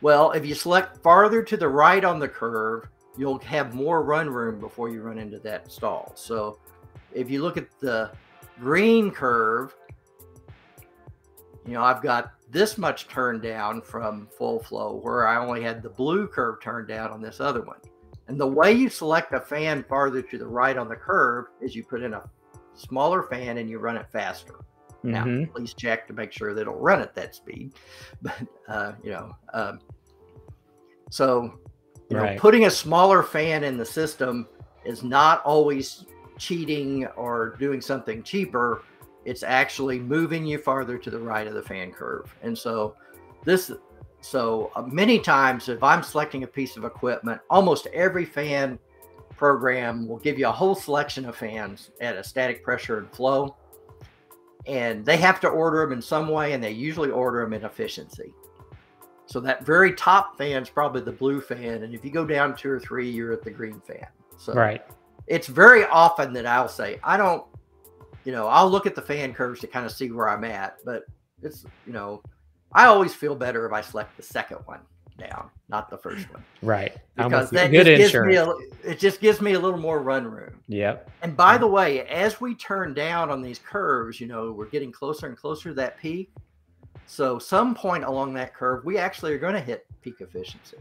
Well, if you select farther to the right on the curve, you'll have more run room before you run into that stall. So, if you look at the green curve, you know, I've got this much turned down from full flow where I only had the blue curve turned down on this other one. And the way you select a fan farther to the right on the curve is you put in a smaller fan and you run it faster. Mm-hmm. Now, please check to make sure that it'll run at that speed. But, uh, you know, um, so, you right. know, putting a smaller fan in the system is not always cheating or doing something cheaper. It's actually moving you farther to the right of the fan curve. And so this so uh, many times if I'm selecting a piece of equipment, almost every fan program will give you a whole selection of fans at a static pressure and flow. And they have to order them in some way, and they usually order them in efficiency. So that very top fan is probably the blue fan, and if you go down two or three, you're at the green fan. So right it's very often that I'll say, I don't, you know, I'll look at the fan curves to kind of see where I'm at, but it's, you know, I always feel better if I select the second one down, not the first one. Right. Because that Good just gives me a, it just gives me a little more run room. Yep. And by the way, as we turn down on these curves, you know, we're getting closer and closer to that peak. So some point along that curve, we actually are going to hit peak efficiency.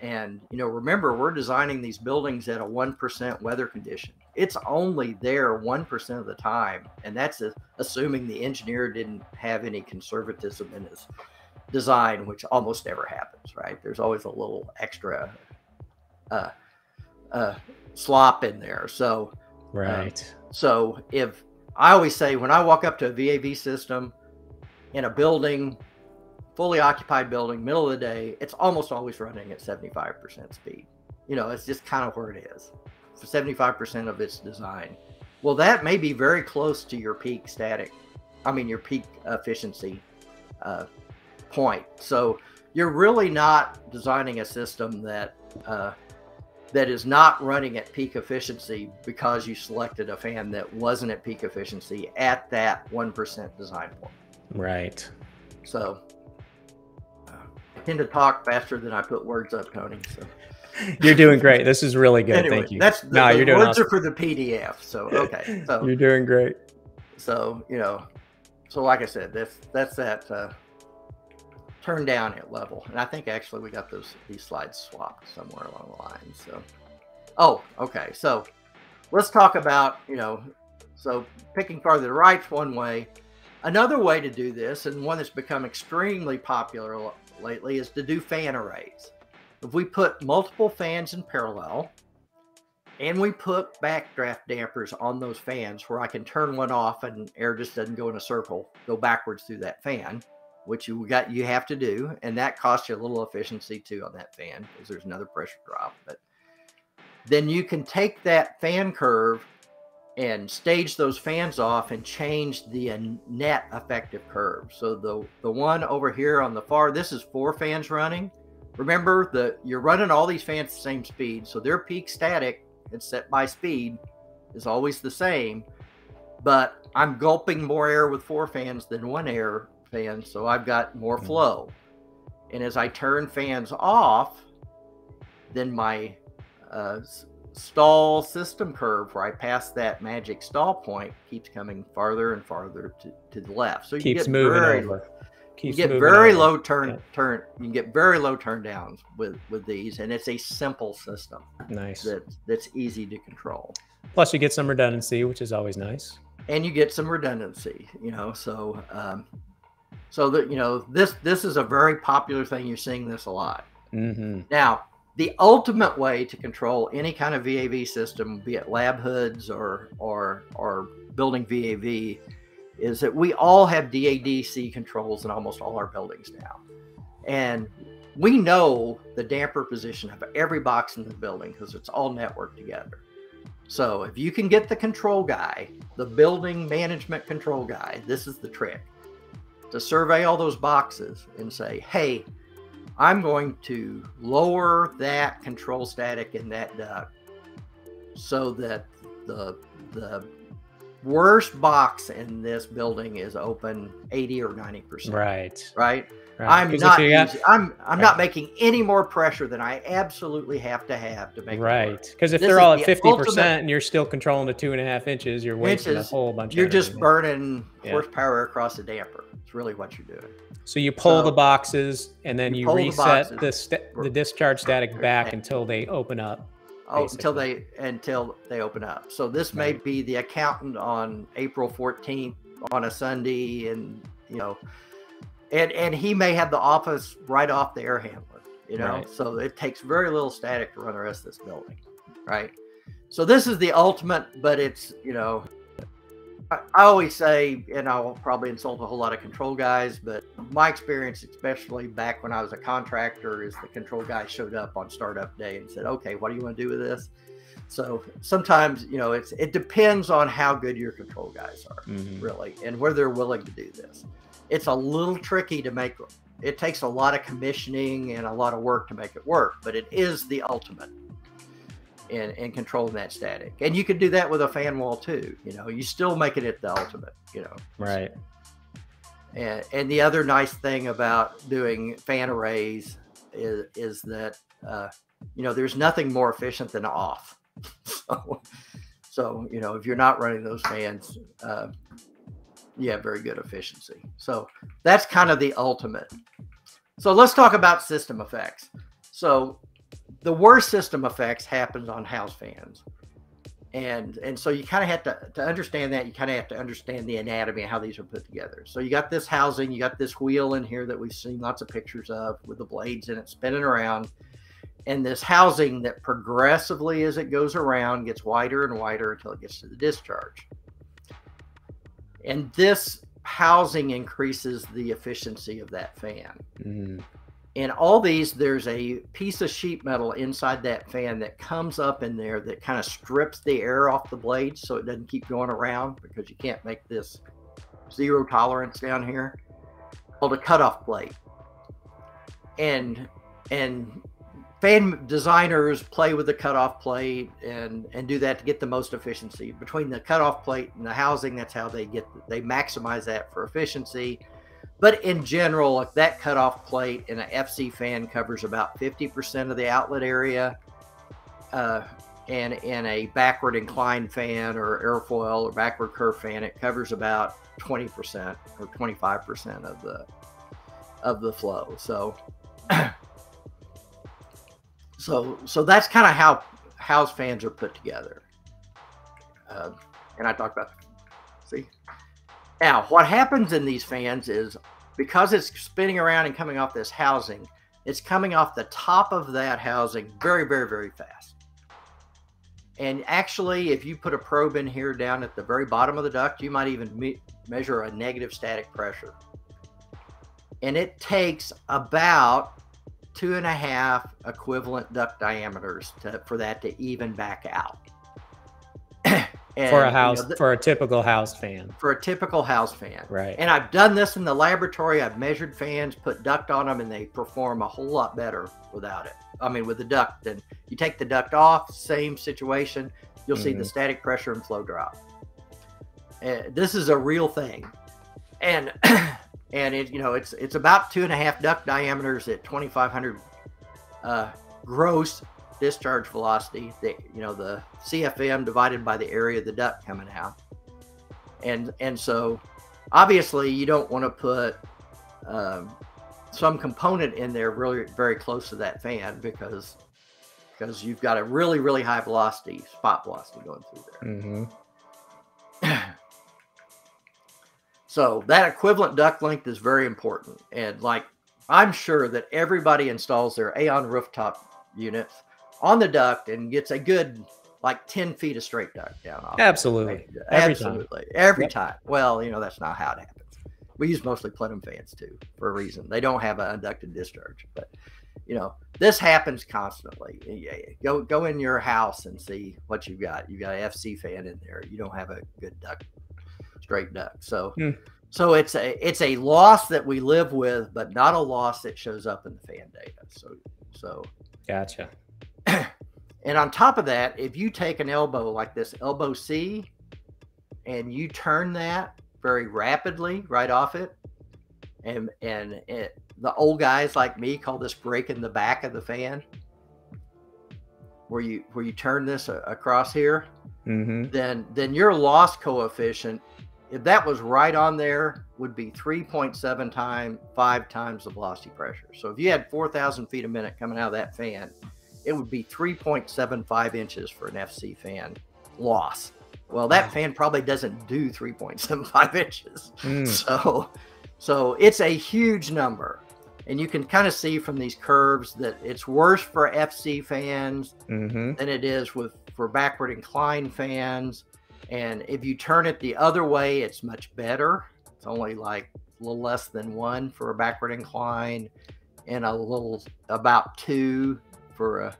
And, you know, remember, we're designing these buildings at a 1% weather condition. It's only there 1% of the time. And that's a, assuming the engineer didn't have any conservatism in his design, which almost never happens, right? There's always a little extra uh, uh, slop in there. So, uh, right. Uh, so if I always say when I walk up to a VAV system in a building, fully occupied building, middle of the day, it's almost always running at 75% speed. You know, it's just kind of where it is for 75% of its design. Well, that may be very close to your peak static, I mean, your peak efficiency uh, point. So you're really not designing a system that uh, that is not running at peak efficiency because you selected a fan that wasn't at peak efficiency at that 1% design point. Right. So uh, I tend to talk faster than I put words up, Tony. So. You're doing great. This is really good. Anyway, Thank you. That's the, no, the you're doing words awesome. are for the PDF. So okay. So You're doing great. so you know, so like I said, that's that's that uh, turn down at level, and I think actually we got those these slides swapped somewhere along the line. So oh, okay. So let's talk about you know, so picking farther to the right's one way. Another way to do this, and one that's become extremely popular lately, is to do fan arrays. If we put multiple fans in parallel, and we put backdraft dampers on those fans where I can turn one off and air just doesn't go in a circle, go backwards through that fan, which you got you have to do, and that costs you a little efficiency too on that fan because there's another pressure drop. But then you can take that fan curve and stage those fans off and change the uh, net effective curve. So the the one over here on the far, this is four fans running. Remember that you're running all these fans at the same speed, so their peak static and set by speed is always the same. But I'm gulping more air with four fans than one air fan, so I've got more Mhm. flow. And as I turn fans off, then my uh, stall system curve where I pass that magic stall point keeps coming farther and farther to, to the left. So you Keeps get moving very, over. you get very over. low turn turn. You can get very low turn downs with with these, and it's a simple system Nice. that that's easy to control. Plus, you get some redundancy, which is always nice. and you get some redundancy you know so um, so that you know this this is a very popular thing. You're seeing this a lot. Hmm now the ultimate way to control any kind of vav system be it lab hoods or or or building vav is that we all have DDC controls in almost all our buildings now. And we know the damper position of every box in the building because it's all networked together. So if you can get the control guy, the building management control guy, this is the trick to survey all those boxes and say, hey, I'm going to lower that control static in that duct so that the the worst box in this building is open 80 or 90 percent Right. right right. i'm not you got- using, i'm i'm Right. not making any more pressure than i absolutely have to have to make. Right. Because if This they're all at 50% and you're still controlling the two and a half inches, you're wasting Inches, a whole bunch you're just burning Yeah. horsepower across the damper. It's really what you're doing. So you pull the boxes and then You you, the reset boxes. the the discharge static back until they open up. Oh, until they until they open up. So this may be the accountant on April 14th on a Sunday, and you know, and and he may have the office right off the air handler. You know, Right. so it takes very little static to run the rest of this building, right? So this is the ultimate, but it's you know, I, I always say, and I'll probably insult a whole lot of control guys, but my experience, especially back when I was a contractor, is the control guy showed up on startup day and said, "Okay, what do you want to do with this?" So sometimes, you know, it's it depends on how good your control guys are, Mhm. really, and whether they're willing to do this. It's a little tricky to make. It takes a lot of commissioning and a lot of work to make it work, but it is the ultimate in, in controlling that static. And you can do that with a fan wall too. You know, you still make it at the ultimate. You know, Right. and, and the other nice thing about doing fan arrays is, is that, uh, you know, there's nothing more efficient than off. so, so, you know, if you're not running those fans, uh, have very good efficiency. So that's kind of the ultimate. So let's talk about system effects. So the worst system effects happens on house fans and and so you kind of have to to understand that you kind of have to understand the anatomy of how these are put together so you got this housing you got this wheel in here that we've seen lots of pictures of with the blades in it spinning around and this housing that progressively as it goes around gets wider and wider until it gets to the discharge and this housing increases the efficiency of that fan. Mm. In all these, there's a piece of sheet metal inside that fan that comes up in there that kind of strips the air off the blades so it doesn't keep going around because you can't make this zero tolerance down here called a cutoff plate. And and fan designers play with the cutoff plate and and do that to get the most efficiency. Between the cutoff plate and the housing that's how they get they maximize that for efficiency. But in general if that cutoff plate in an fc fan covers about 50% of the outlet area uh, and in a backward inclined fan or airfoil or backward curve fan it covers about 20% or 25% of the of the flow. So so so that's kind of how house fans are put together. Uh, and i talked about see? Now what happens in these fans is because it's spinning around and coming off this housing it's coming off the top of that housing very very very fast. And actually if you put a probe in here down at the very bottom of the duct you might even me- measure a negative static pressure. And it takes about two and a half equivalent duct diameters to, for that to even back out. and, for a house, you know, for a typical house fan. For a typical house fan. Right. And I've done this in the laboratory. I've measured fans, put duct on them, and they perform a whole lot better without it. I mean, with the duct. And you take the duct off, same situation. You'll mm-hmm. see the mm-hmm. static pressure and flow drop. Uh, this is a real thing. And and it you know it's it's about two and a half duct diameters at 2500 uh, gross discharge velocity the you know the cfm divided by the area of the duct coming out and and so obviously you don't want to put um, some component in there really very close to that fan because because you've got a really really high velocity spot velocity going through there mm-hmm. So that equivalent duct length is very important. And like I'm sure that everybody installs their AAON rooftop units on the duct and gets a good like 10 feet of straight duct down off. Absolutely. Every Absolutely. Time. Every yep. time. Well, you know, that's not how it happens. We use mostly plenum fans too for a reason. They don't have an unducted discharge, but you know, this happens constantly. Yeah, Go go in your house and see what you've got. You've got an FC fan in there. You don't have a good duct straight duct. So hmm. so it's a it's a loss that we live with, but not a loss that shows up in the fan data. So so gotcha. and on top of that, if you take an elbow like this elbow C and you turn that very rapidly right off it, and and it, the old guys like me call this breaking the back of the fan where you where you turn this across here mm-hmm. then then your loss coefficient if that was right on there, would be 3.7 times, five times the velocity pressure. So if you had 4,000 feet a minute coming out of that fan, it would be 3.75 inches for an FC fan loss. Well, that fan probably doesn't do 3.75 inches. Mm. So, so it's a huge number. And you can kind of see from these curves that it's worse for FC fans mm-hmm. than it is with for backward inclined fans and if you turn it the other way, it's much better. It's only like a little less than one for a backward incline and a little about two for a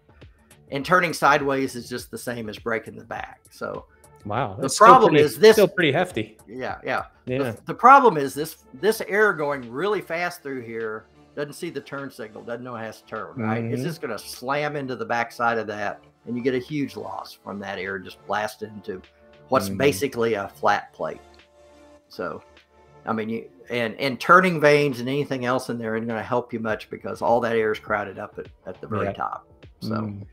and turning sideways is just the same as breaking the back. So wow, the problem pretty, is this still pretty hefty. Yeah, yeah. Yeah. The, the, problem is this this air going really fast through here doesn't see the turn signal, doesn't know it has to turn, right? Mm-hmm. It's just gonna slam into the backside of that and you get a huge loss from that air just blasted into what's mm-hmm. basically a flat plate. So, I mean, you and and turning vanes and anything else in there isn't going to help you much because all that air is crowded up at, at the very yeah. top. So, mm.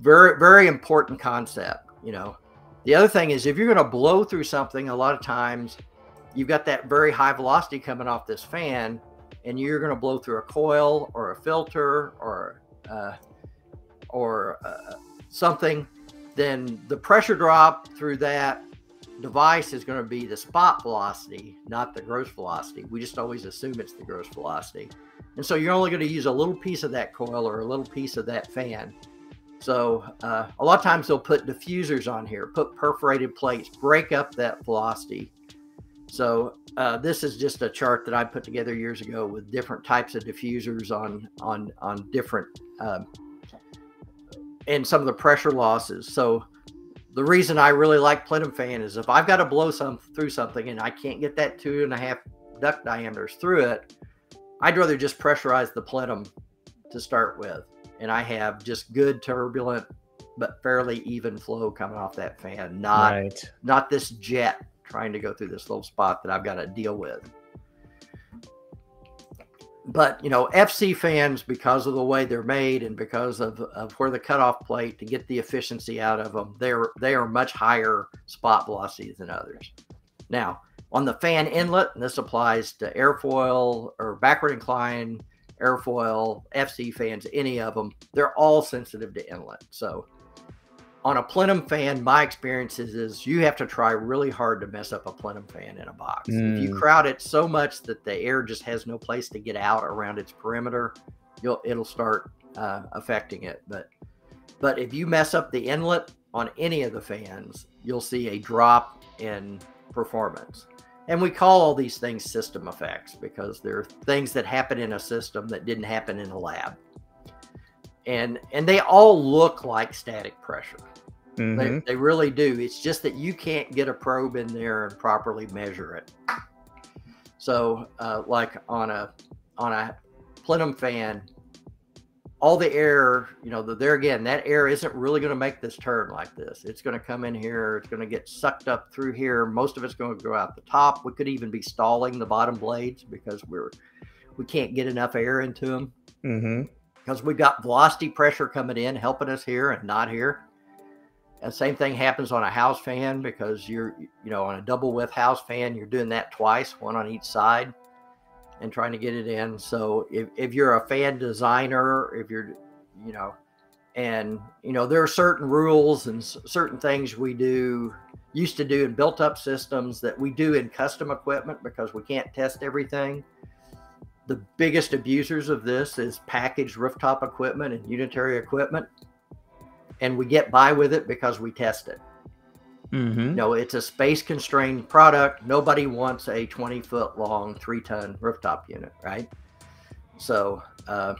very very important concept. You know, the other thing is if you're going to blow through something, a lot of times you've got that very high velocity coming off this fan, and you're going to blow through a coil or a filter or uh, or uh, something then the pressure drop through that device is going to be the spot velocity, not the gross velocity. We just always assume it's the gross velocity. And so you're only going to use a little piece of that coil or a little piece of that fan. So uh, a lot of times they'll put diffusers on here, put perforated plates, break up that velocity So uh, this is just a chart that I put together years ago with different types of diffusers on on on different um, and some of the pressure losses. So the reason I really like plenum fan is if I've got to blow some through something and I can't get that two and a half duct diameters through it, I'd rather just pressurize the plenum to start with, and I have just good turbulent but fairly even flow coming off that fan, not right. not this jet trying to go through this little spot that I've got to deal with. But you know, FC fans, because of the way they're made and because of, of where the cutoff plate to get the efficiency out of them, they're they are much higher spot velocities than others. Now, on the fan inlet, and this applies to airfoil or backward incline airfoil, FC fans, any of them, they're all sensitive to inlet. So on a plenum fan, my experience is, is you have to try really hard to mess up a plenum fan in a box. Mm. If you mm. crowd it so much that the air just has no place to get out around its perimeter, you'll it'll start uh, affecting it. But but if you mess up the inlet on any of the fans, you'll see a drop in performance. And we call all these things system effects because they're things that happen in a system that didn't happen in a lab. And and they all look like static pressure. Mm-hmm. They, they really do. It's just that you can't get a probe in there and properly measure it. So, uh, like on a on a plenum fan, all the air, you know, the, there again, that air isn't really going to make this turn like this. It's going to come in here. It's going to get sucked up through here. Most of it's going to go out the top. We could even be stalling the bottom blades because we're we can't get enough air into them mm-hmm. Because we've got velocity pressure coming in, helping us here and not here. And same thing happens on a house fan because you're, you know, on a double width house fan, you're doing that twice, one on each side and trying to get it in. So if, if you're a fan designer, if you're, you know, and you know there are certain rules and certain things we do used to do in built up systems that we do in custom equipment because we can't test everything. The biggest abusers of this is packaged rooftop equipment and unitary equipment. And we get by with it because we test it. Mm-hmm. You know, it's a space constrained product. Nobody wants a 20 foot long, three ton rooftop unit, right? So, uh,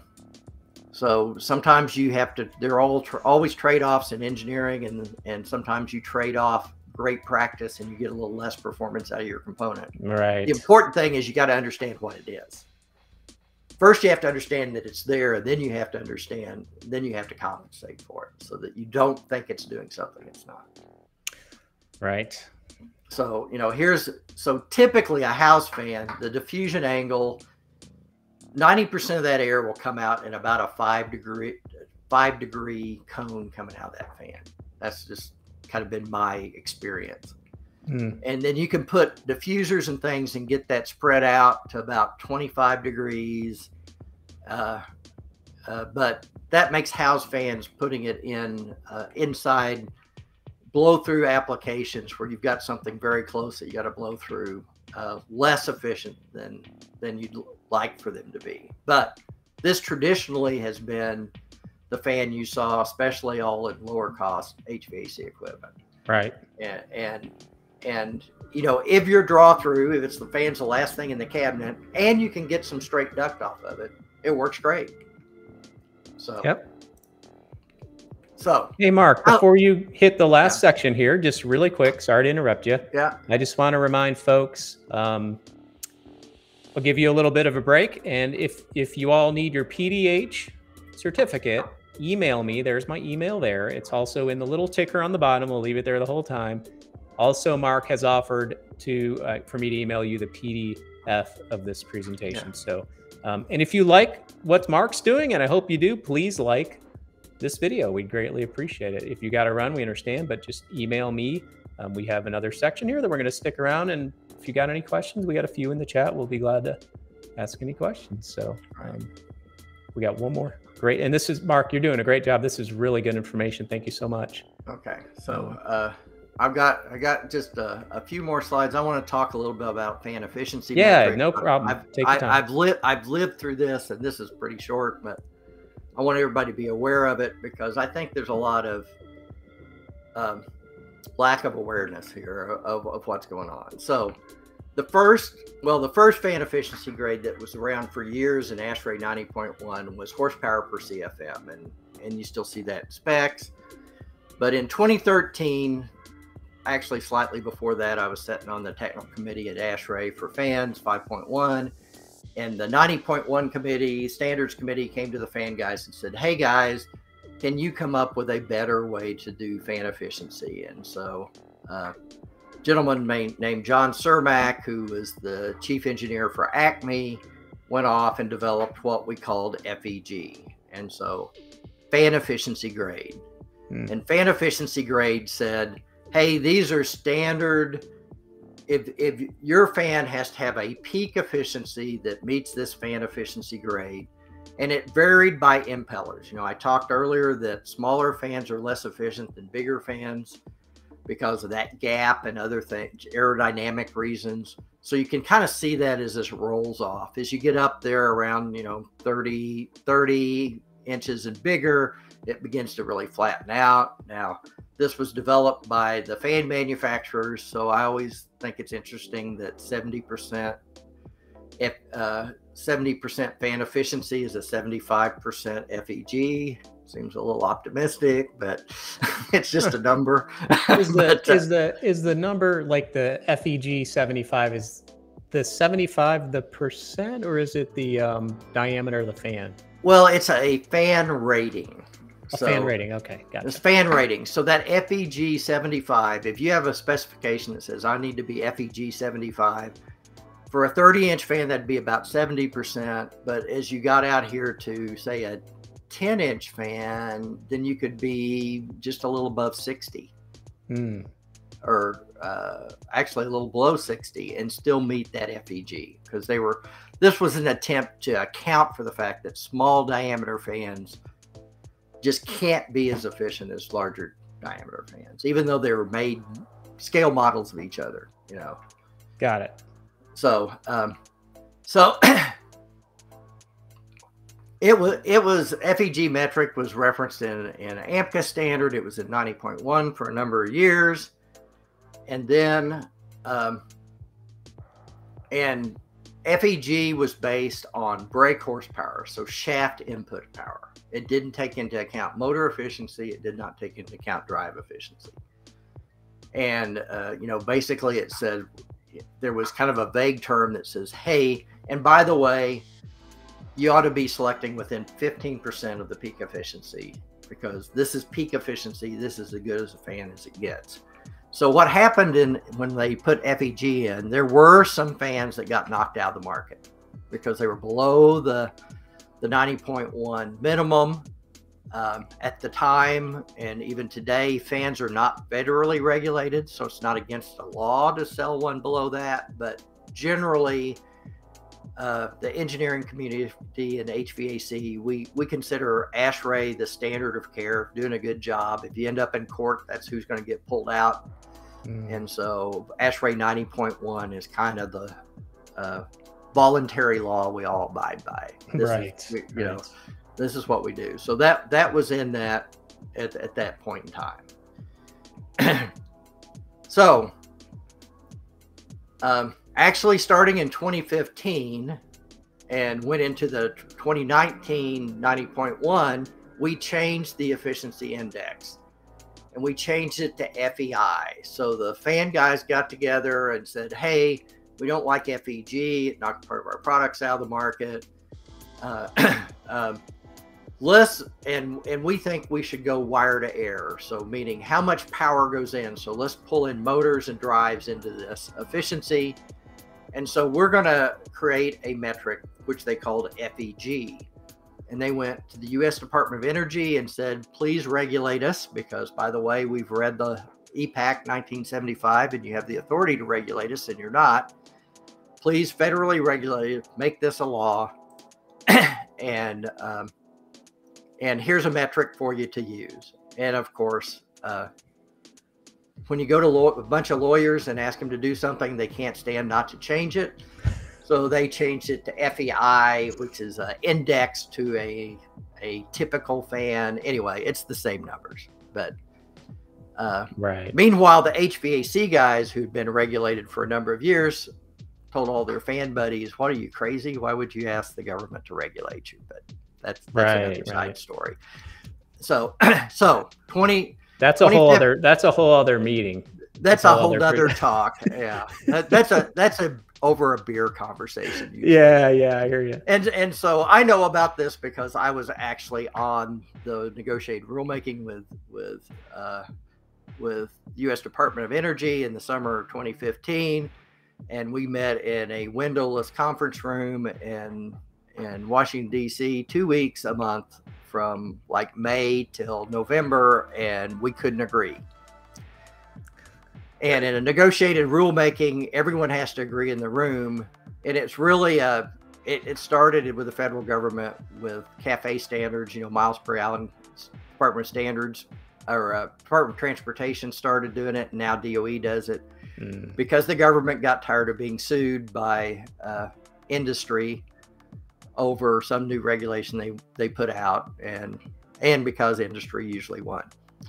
so sometimes you have to. There are all tra- always trade offs in engineering, and and sometimes you trade off great practice and you get a little less performance out of your component. Right. The important thing is you got to understand what it is. First, you have to understand that it's there, and then you have to understand, then you have to compensate for it so that you don't think it's doing something it's not. Right. So, you know, here's so typically a house fan, the diffusion angle, 90% of that air will come out in about a five degree five degree cone coming out of that fan. That's just kind of been my experience. Mm. And then you can put diffusers and things and get that spread out to about 25 degrees. Uh, uh, but that makes house fans putting it in uh, inside blow through applications where you've got something very close that you got to blow through uh, less efficient than than you'd like for them to be. But this traditionally has been the fan you saw, especially all in lower cost HVAC equipment. Right. And and and you know if your draw through, if it's the fan's the last thing in the cabinet, and you can get some straight duct off of it, it works great. So. Yep. So, hey, Mark, before you hit the last yeah. section here, just really quick, sorry to interrupt you. Yeah. I just want to remind folks, um, I'll give you a little bit of a break. And if, if you all need your PDH certificate, email me. There's my email there. It's also in the little ticker on the bottom. We'll leave it there the whole time. Also, Mark has offered to uh, for me to email you the PDF of this presentation. Yeah. So, um, and if you like what Mark's doing, and I hope you do, please like, this video. We'd greatly appreciate it. If you got to run, we understand, but just email me. Um, we have another section here that we're going to stick around. And if you got any questions, we got a few in the chat. We'll be glad to ask any questions. So um, we got one more. Great. And this is Mark, you're doing a great job. This is really good information. Thank you so much. Okay. So, uh, I've got I got just a, a, few more slides. I want to talk a little bit about fan efficiency. Yeah, metrics. no problem. I've, Take I, I've lived I've lived through this, and this is pretty short, but I want everybody to be aware of it because I think there's a lot of um, lack of awareness here of, of what's going on. So, the first, well, the first fan efficiency grade that was around for years in ASHRAE 90.1 was horsepower per CFM, and and you still see that in specs. But in 2013, actually slightly before that, I was sitting on the technical committee at ASHRAE for fans 5.1 and the 90.1 committee standards committee came to the fan guys and said hey guys can you come up with a better way to do fan efficiency? And so uh, gentleman named john cermak who was the chief engineer for acme went off and developed what we called feg and so fan efficiency grade. Hmm. and fan efficiency grade said hey these are standard. If if your fan has to have a peak efficiency that meets this fan efficiency grade and it varied by impellers. You know i talked earlier that smaller fans are less efficient than bigger fans because of that gap and other things aerodynamic reasons. So you can kind of see that as this rolls off. As you get up there around you know 30 30 inches and bigger it begins to really flatten out now this was developed by the fan manufacturers. So I always think it's interesting that 70% if uh, 70% fan efficiency is a 75% FEG. Seems a little optimistic, but it's just a number. is the but, uh, is the is the number like the FEG 75 is the 75 the percent or is it the um, diameter of the fan? Well, it's a fan rating. A so, fan rating. Okay, got it. It's fan rating. So that FEG 75, if you have a specification that says I need to be FEG 75, for a 30 inch fan, that'd be about 70%. But as you got out here to say a 10 inch fan, then you could be just a little above 60. Hmm. Or uh, actually a little below 60 and still meet that FEG because they were, this was an attempt to account for the fact that small diameter fans just can't be as efficient as larger diameter fans, even though they were made scale models of each other. You know. Got it. So, um, so it was it was FEG metric was referenced in in AMCA standard. It was at ninety point one for a number of years, and then um, and FEG was based on brake horsepower, so shaft input power. It didn't take into account motor efficiency. It did not take into account drive efficiency. And, uh, you know, basically it said there was kind of a vague term that says, hey, and by the way, you ought to be selecting within 15% of the peak efficiency because this is peak efficiency. This is as good as a fan as it gets. So what happened in when they put FEG in, there were some fans that got knocked out of the market because they were below the the 90.1 minimum um, at the time, and even today, fans are not federally regulated, so it's not against the law to sell one below that. But generally, uh, the engineering community and HVAC, we we consider ASHRAE the standard of care, doing a good job. If you end up in court, that's who's going to get pulled out. Mm. And so ASHRAE 90.1 is kind of the uh, voluntary law we all abide by. This right. Is, you right. know, this is what we do. So that that was in that at, at that point in time. so um, actually starting in 2015 and went into the 2019 90.1, we changed the efficiency index and we changed it to FEI. So the fan guys got together and said, hey, we don't like FEG, it knocked part of our products out of the market. Uh, um, let's and and we think we should go wire to air so meaning how much power goes in so let's pull in motors and drives into this efficiency and so we're going to create a metric which they called feg and they went to the U.S. Department of Energy and said, "Please regulate us," because, by the way, we've read the EPAC 1975, and you have the authority to regulate us, and you're not. Please federally regulate, it, make this a law, and um, and here's a metric for you to use. And of course, uh, when you go to a bunch of lawyers and ask them to do something, they can't stand not to change it. So they changed it to FEI, which is an index to a a typical fan. Anyway, it's the same numbers, but uh, right. Meanwhile, the HVAC guys who'd been regulated for a number of years told all their fan buddies, "What are you crazy? Why would you ask the government to regulate you?" But that's, that's Right, another side right. story. So, so twenty. That's a whole other. That's a whole other meeting. That's That's a whole other talk. Yeah, That- that's a that's a over a beer conversation. usually. Yeah, yeah, I hear you. And and so I know about this because I was actually on the negotiated rulemaking with with uh, with U.S. Department of Energy in the summer of 2015, and we met in a windowless conference room in in Washington D.C. two weeks a month from like May till November, and we couldn't agree. And in a negotiated rulemaking, everyone has to agree in the room, and it's really a it, it started with the federal government with cafe standards, you know, miles per gallon Department Standards or uh, Department of Transportation started doing it, and now DOE does it Mm, because the government got tired of being sued by uh, industry over some new regulation they they put out, and and because industry usually won.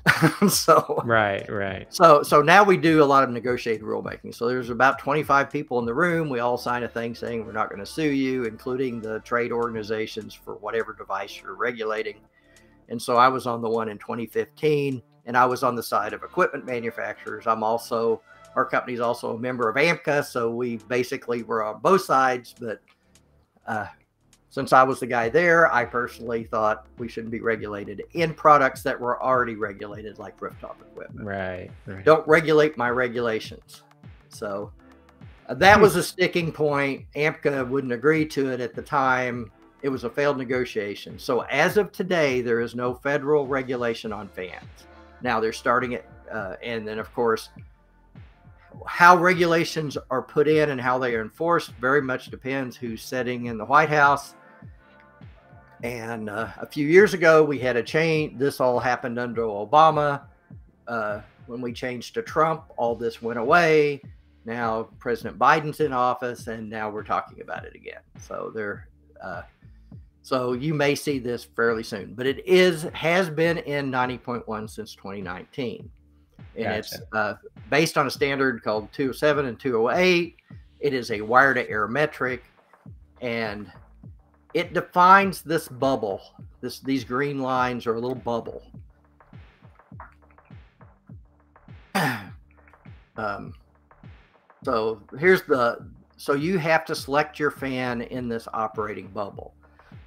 so Right, right. so so now we do a lot of negotiated rulemaking. So there's about 25 people in the room. We all sign a thing saying we're not going to sue you, including the trade organizations for whatever device you're regulating. And so I was on the one in 2015, and I was on the side of equipment manufacturers. I'm also our company's also a member of AMCA, so we basically were on both sides. But uh, since I was the guy there, I personally thought we shouldn't be regulated in products that were already regulated, like rooftop equipment Right, right. don't regulate my regulations. So uh, that was a sticking point. AMCA wouldn't agree to it at the time. It was a failed negotiation. So as of today, there is no federal regulation on fans. Now they're starting it, uh, and then of course, how regulations are put in and how they are enforced very much depends who's sitting in the White House. And uh, a few years ago, we had a change. This all happened under Obama. Uh, when we changed to Trump, all this went away. Now President Biden's in office, and now we're talking about it again. So there, uh, so you may see this fairly soon. But it is has been in 90.1 since 2019, and it's uh, based on a standard called 207 and 208. It is a wire to air metric, and it defines this bubble. This these green lines are a little bubble. um, so here's the so you have to select your fan in this operating bubble.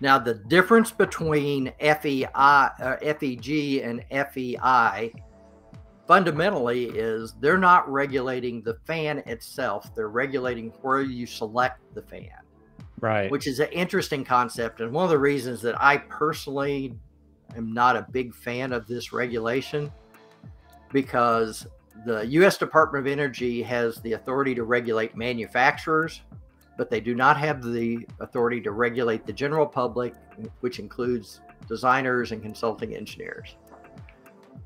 Now the difference between FEI, uh, FEG and FEI fundamentally is they're not regulating the fan itself. They're regulating where you select the fan Right. which is an interesting concept. And one of the reasons that I personally am not a big fan of this regulation because the U.S. Department of Energy has the authority to regulate manufacturers, but they do not have the authority to regulate the general public, which includes designers and consulting engineers.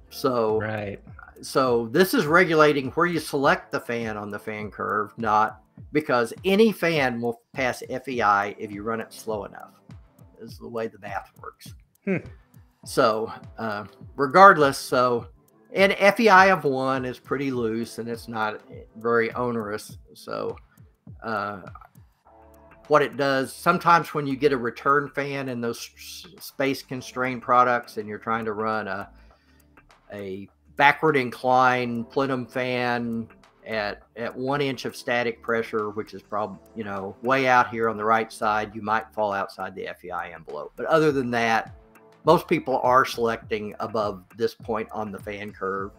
So, Right. so this is regulating where you select the fan on the fan curve, not because any fan will pass FEI if you run it slow enough. Is the way the math works. Hmm. So, uh, regardless, so and FEI of one is pretty loose and it's not very onerous. So, uh, what it does sometimes when you get a return fan in those space constrained products and you're trying to run a a backward incline plenum fan at at one inch of static pressure, which is probably you know way out here on the right side, you might fall outside the FEI envelope. But other than that, most people are selecting above this point on the fan curve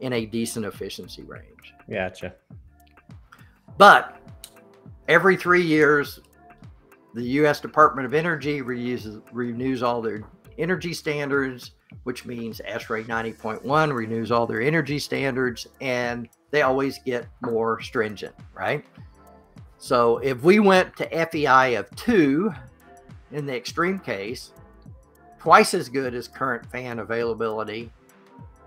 in a decent efficiency range. Gotcha. But every three years, the U.S. Department of Energy reuses, renews all their energy standards, which means ASHRAE 90.1 renews all their energy standards, and they always get more stringent, right? So if we went to FEI of two, in the extreme case, twice as good as current fan availability,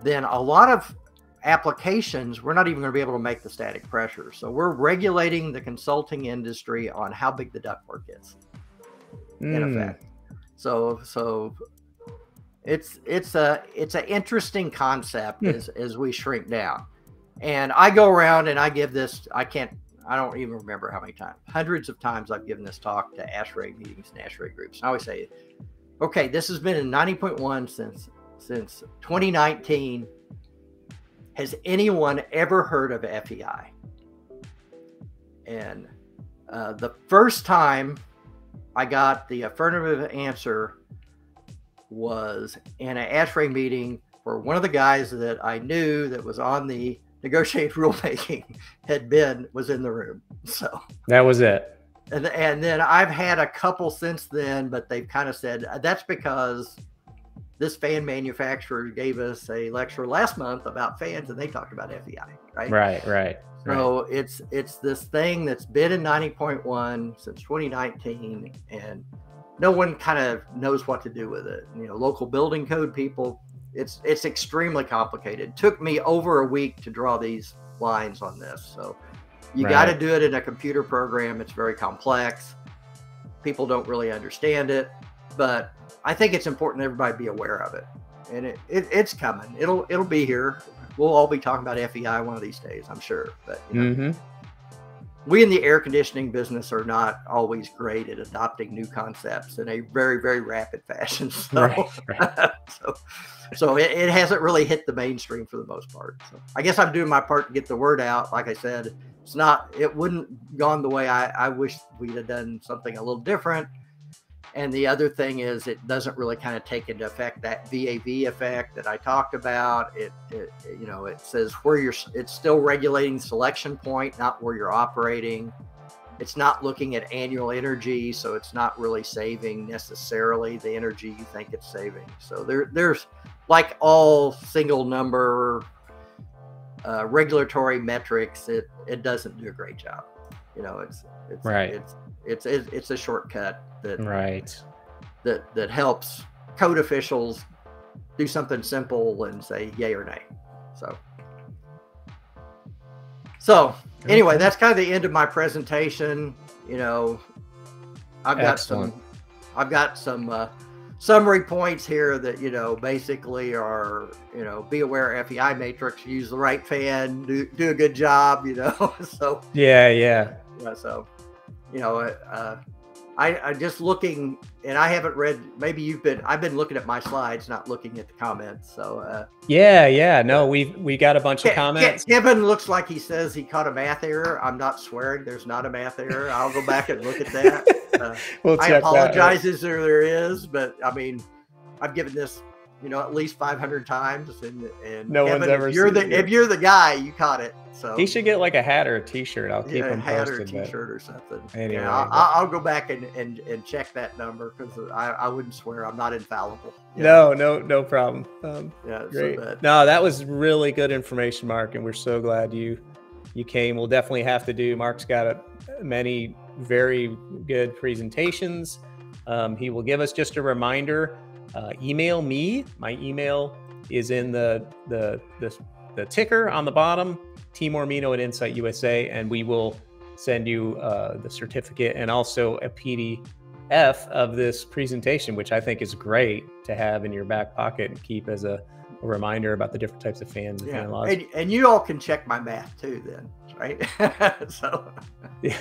then a lot of applications, we're not even going to be able to make the static pressure. So we're regulating the consulting industry on how big the ductwork is in Mm, effect. So so it's it's a it's an interesting concept Hmm. as as we shrink down. And I go around and I give this I can't I don't even remember how many times, hundreds of times I've given this talk to ASHRAE meetings and ASHRAE groups. And I always say, okay, this has been in 90.1 since since 2019. Has anyone ever heard of FEI? And uh, the first time I got the affirmative answer was in an ASHRAE meeting where one of the guys that I knew that was on the negotiated rulemaking had been was in the room. So that was it. And, and then I've had a couple since then, but they've kind of said that's because this fan manufacturer gave us a lecture last month about fans and they talked about FEI, right? Right, right. So right. it's it's this thing that's been in 90.1 since 2019 and no one kind of knows what to do with it. You know, local building code people, it's it's extremely complicated. It took me over a week to draw these lines on this. So you right. got to do it in a computer program. It's very complex. People don't really understand it, but I think it's important everybody be aware of it. And it, it it's coming. It'll it'll be here. We'll all be talking about FEI one of these days, I'm sure. But you know, mm-hmm we in the air conditioning business are not always great at adopting new concepts in a very very rapid fashion so right, right. so, so it, it, hasn't really hit the mainstream for the most part so i guess i'm doing my part to get the word out like i said it's not it wouldn't gone the way i i wish we'd have done something a little different and the other thing is, it doesn't really kind of take into effect that VAV effect that I talked about. It, it, you know, it says where you're, it's still regulating selection point, not where you're operating. It's not looking at annual energy, so it's not really saving necessarily the energy you think it's saving. So there, there's like all single number uh, regulatory metrics, it it doesn't do a great job. You know, it's it's right. It's it's it's, it's a shortcut that right that that helps code officials do something simple and say yay or nay. So so anyway, that's kind of the end of my presentation. You know, I've got Excellent. some I've got some uh, summary points here that you know basically are you know be aware FEI matrix, use the right fan, do do a good job. You know, so yeah, yeah. Yeah, so you know, uh, I, I just looking, and I haven't read. Maybe you've been. I've been looking at my slides, not looking at the comments. So uh, yeah, yeah, no, we we got a bunch of comments. Kevin looks like he says he caught a math error. I'm not swearing. There's not a math error. I'll go back and look at that. Uh, we'll I apologize if there is, but I mean, I've given this you know, at least 500 times. And, and no Kevin, one's ever if you're the, If you're the guy, you caught it. So he should get like a hat or a t-shirt. I'll keep yeah, him hat posted. or a t-shirt or something. Anyway, yeah, I'll, I'll, go back and, and, and check that number because I, I wouldn't swear I'm not infallible. No, no, no problem. Um, yeah, great. So no, that was really good information, Mark, and we're so glad you you came. We'll definitely have to do. Mark's got a, many very good presentations. Um, he will give us just a reminder uh, email me. My email is in the, the, the, the ticker on the bottom, T Mormino at Insight USA, and we will send you uh, the certificate and also a PDF of this presentation, which I think is great to have in your back pocket and keep as a, a reminder about the different types of fans and yeah. laws. And, and you all can check my math too, then, right? so, yeah.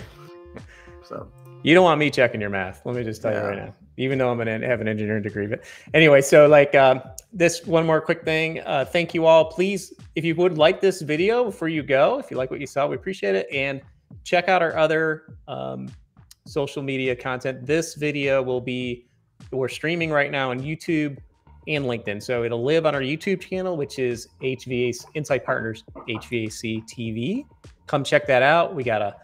So you don't want me checking your math. Let me just tell yeah. you right now even though I'm gonna have an engineering degree. But anyway, so like um, this one more quick thing. Uh, thank you all. Please, if you would like this video before you go, if you like what you saw, we appreciate it. And check out our other um, social media content. This video will be we're streaming right now on YouTube and LinkedIn. So it'll live on our YouTube channel, which is HVAC Insight Partners HVAC TV. Come check that out. We got a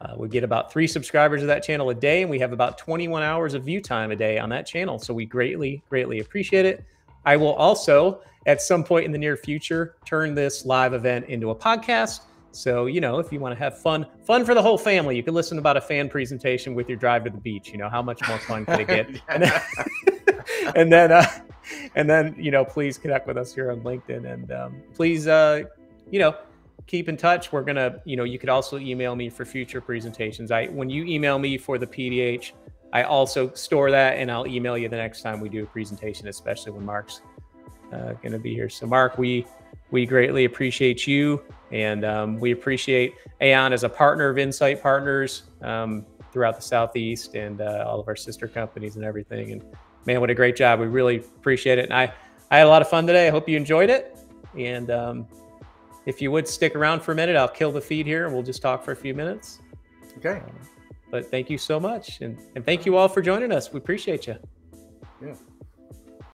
uh, we get about three subscribers to that channel a day, and we have about 21 hours of view time a day on that channel. So we greatly, greatly appreciate it. I will also, at some point in the near future, turn this live event into a podcast. So, you know, if you want to have fun, fun for the whole family, you can listen about a fan presentation with your drive to the beach. You know, how much more fun can it get? and then, and then, uh, and then, you know, please connect with us here on LinkedIn and um, please, uh, you know, keep in touch. We're gonna, you know, you could also email me for future presentations. I when you email me for the PDH, I also store that and I'll email you the next time we do a presentation, especially when Mark's uh, going to be here. So Mark, we we greatly appreciate you And um, we appreciate AAON as a partner of Insight Partners um, throughout the Southeast and uh, all of our sister companies and everything. And man, what a great job. We really appreciate it. And I, I had a lot of fun today. I hope you enjoyed it. And um, if you would stick around for a minute, I'll kill the feed here and we'll just talk for a few minutes. Okay. Um, but thank you so much. And, and thank you all for joining us. We appreciate you. Yeah.